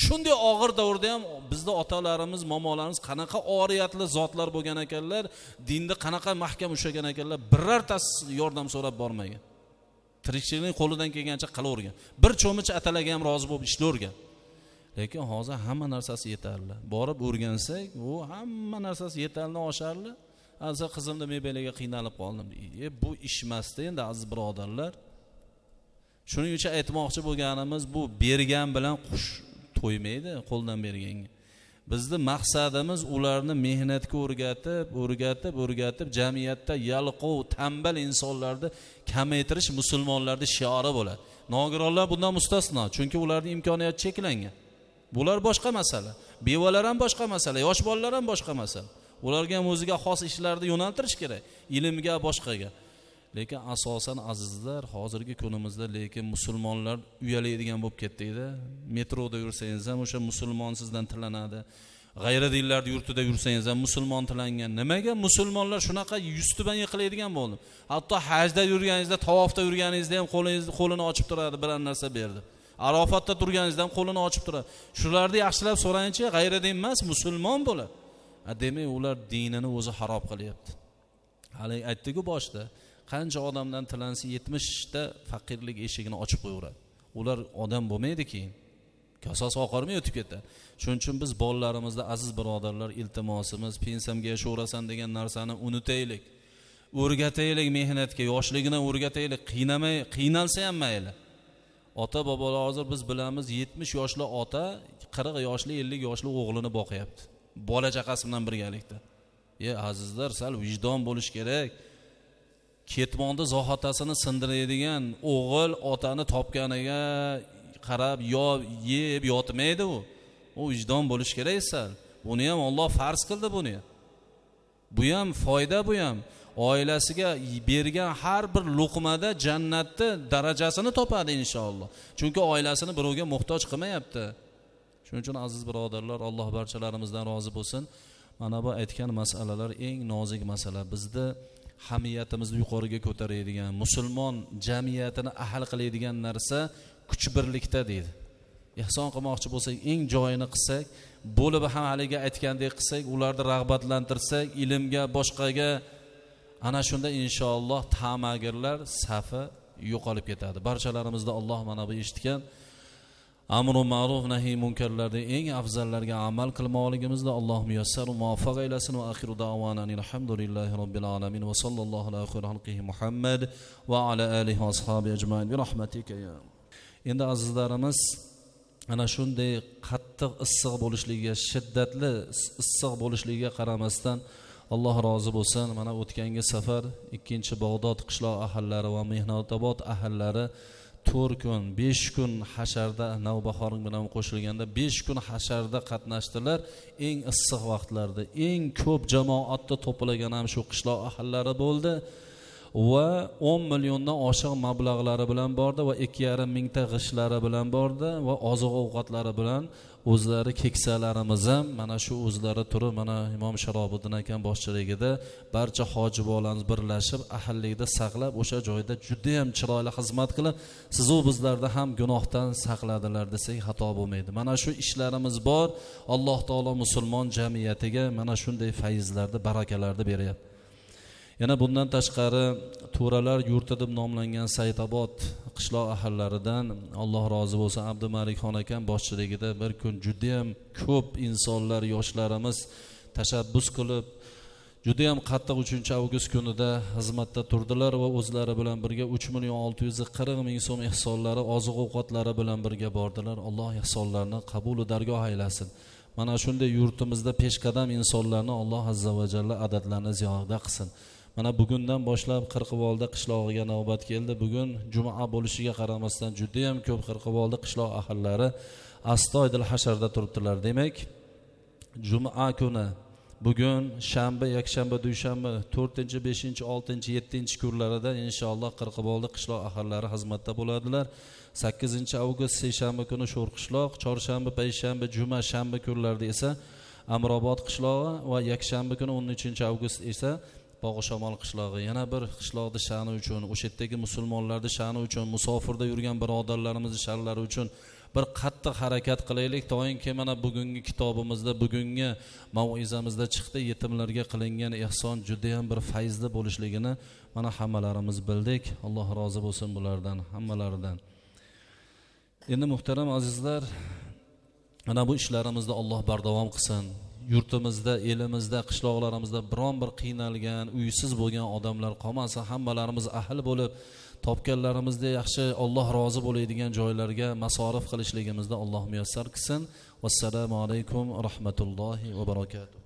Speaker 1: Shunday og'ir davrda ham bizni otalarimiz momolarimiz qanaqa oriyatli zotlar bo'lgan ekanlar dinni qanaqa mahkam ushlagan ekanlar birortasi yordam so'rab bormagan. Tirikchilikni qo'lidan kelgancha qilavergan. Bir cho'mich atalaga ham rozi bo'lib ishlavergan. Lekin hozir hamma narsasi yetarli. Borib o'rgansak u hamma narsasi yetarli osharli. Hozir qizimni men belaga qiynalib qoldim. E bu ish emasda endi aziz birodarlar. Shuning uchun aytmoqchi bo'lganimiz bu bergan bilan qush qo'ymaydi qo'ldan berganga. Bizni maqsadimiz ularni mehnatga o'rgatib o'rgatib o'rgatib jamiyatda yalqov tambal insonlarni kamaytirish musulmonlarni shiori bo'ladi. Nogironlar bundan mustasno chunki ularni imkoniyati cheklangan. Bular boshqa masala bevalar ham boshqa masala yosh bolalar ham boshqa masala. Ularga ham o'ziga xos ishlarni yo'naltirish kerak ilmga boshqaga. Lekin asosan azizlar hozirgi kunimizda lekin musulmonlar uyalaydigan bo'lib ketdikda metroda yursangiz ham o'sha musulmon sizdan tilanadi. G'ayridinlarni yurtida yursangiz ham musulmon tilangan. Nimaga musulmonlar shunaqa yuztuban yiqilaydigan bo'ldi? Hatto hajda yurganingizda tavofda yurganingizda ham qo'lingizni qo'lini ochib turadi biron narsa berdi. Arofatda turganingizda ham qo'lini ochib turadi. Shularni yaxshilab so'rangchi g'ayridin emas musulmon bo'ladi demak ular dinini o'zi harob qilyapti. Haligi aytdiku boshida qancha odamdan tilansa yetmishta faqirlik eshigini ochib qo'yaveradi ular odam bo'lmaydi keyin kosasi oqarmay o'tib ketadi shuning uchun biz bolalarimizni aziz birodarlar iltimosimiz pensiyamga yashayverasan degan narsani unutaylik. O'rgataylik mehnatga yoshligidan o'rgataylik. Qiynamay qiynalsa ham mayli. Ota bobolar hozir biz bilamiz yetmish yoshli ota qirq yoshli ellik yoshli o'g'lini boqyapti. Bola chaqasi bilan birgalikda. E azizlar sal vijdon bo'lishi kerak. Ketmonni zohotasini sindiradigan o'g'il otani topganiga qarab yo yeb yotmaydi u. U vijdon bo'lishi kerak sal. Buni ham olloh farz qildi buni. Bu ham foyda bu ham. Oilasiga bergan har bir luqmada jannatni darajasini topadi inshaalloh. Chunki oilasini birovga muhtoj qilmayapti. Shuning uchun aziz birodarlar alloh barchalarimizdan rozi bo'lsin. Mana bu aytgan masalalar eng nozik masala. Bizni hamiyatimizni yuqoriga ko'taradigan musulmon jamiyatini ahal qiladigan narsa kuch birlikda deydi. Ehson qilmoqchi bo'lsak eng joyini qilsak bo'lib ham haligi aytgandek qilsak ularni rag'batlantirsak ilmga boshqaga ana shunda inshaalloh tamagirlar safi yo'qolib ketadi. Barchalarimizda alloh mana bu eshitgan amru ma'ruf nahiy munkarlarda eng afzallarga amal qilmoqligimizni alloh muyassar muvaffaq aylasin va axiru davana alhamdulillahi robbil alamin va sallallohu ala xalqihi muhammad va ala alihi va ashabi ajmain. Bi rahmatika ya. Endi azizlarimiz ana shunday qattiq issiq bo'lishligiga shiddatli issiq bo'lishligiga qaramasdan alloh rozi bo'lsin. Mana o'tgangi safar ikkinchi bog'dod qishloq ahallari va mehnatobod ahallari to'rt kun besh kun hasharda navbahor bilan qo'shilganda besh kun hasharda qatnashdilar. Eng issiq vaqtlarda eng ko'p jamoatda to'plagan ham shu qishloq ahallari bo'ldi. Va o'n milliondan oshiq mablag'lari bilan bordi va ikki yarim mingta g'ishlari bilan bordi va oziq ovqatlari bilan o'zlari keksalarimiz ham mana shu o'zlari turib mana imom sharobiddin akam boshchiligida barcha hoji bolamiz birlashib ahillikda saqlab o'sha joyda judayam chiroyli xizmat qilib sizu bizlarni ham gunohdan saqladilar desak xato bo'lmaydi. Mana shu ishlarimiz bor alloh taolo musulmon jamiyatiga mana shunday fayzlarni barakalarni beryapti. Yana bundan tashqari to'ralar yurti deb nomlangan saytobod qishloq ahallaridan alloh rozi bo'lsin abdumalik xon akam boshchiligida bir kun judayam ko'p insonlar yoshlarimiz tashabbus qilib judayam qattiq uchinchi avgust kunida xizmatda turdilar va o'zlari bilan birga uch million olti yuz qirq ming so'm ehsonlari oziq ovqatlari bilan birga bordilar. Alloh ehsonlarni qabuli dargoh aylasin. Mana shunday yurtimizda peshqadam insonlarni alloh azza va jalla adadlarini ziyoda qilsin. Mana bugundan boshlab qirqivoldi qishlog'iga navbat keldi. Bugun juma bo'lishiga qaramasdan judayam ko'p qirqivoldi qishloq ahillari astoydil hasharda turibdilar. Demak juma kuni bugun shanba yakshanba dushanba to'rtinchi beshinchi oltinchi yettinchi kunlarida inshaalloh qirqiboldi qishloq ahillari xizmatda bo'ladilar. Sakkizinchi avgust seshanba kuni sho'rqishloq chorshanba payshanba juma shanba kunlarida esa amrobod qishlog'i va yakshanba kuni o'n uchinchi avgust esa bog'ishamol qishlog'i. Yana bir qishloqni sha'ni uchun o'sha yerdagi musulmonlarni sha'ni uchun musofirda yurgan birodarlarimizni sha'nlari uchun bir qattiq harakat qilaylik. Toinki mana bugungi kitobimizda bugungi mavizamizda chiqdi. Yetimlarga qilingan ehson judayam bir fayzli bo'lishligini mana hammalarimiz bildik. Alloh rozi bo'lsin bulardan hammalaridan. Endi muhtaram azizlar mana bu ishlarimizni alloh bardavom qilsin. yurtimizda elimizda qishloqlarimizda biron bir qiynalgan uysiz bo'lgan odamlar qolmasa hammalarimiz ahil bo'lib topganlarimizni yaxshi olloh rozi bo'ladigan joylarga masorif qilishligimizni alloh muyassar qilsin. Vassalomu alaykum rahmatullohi va barakatuh.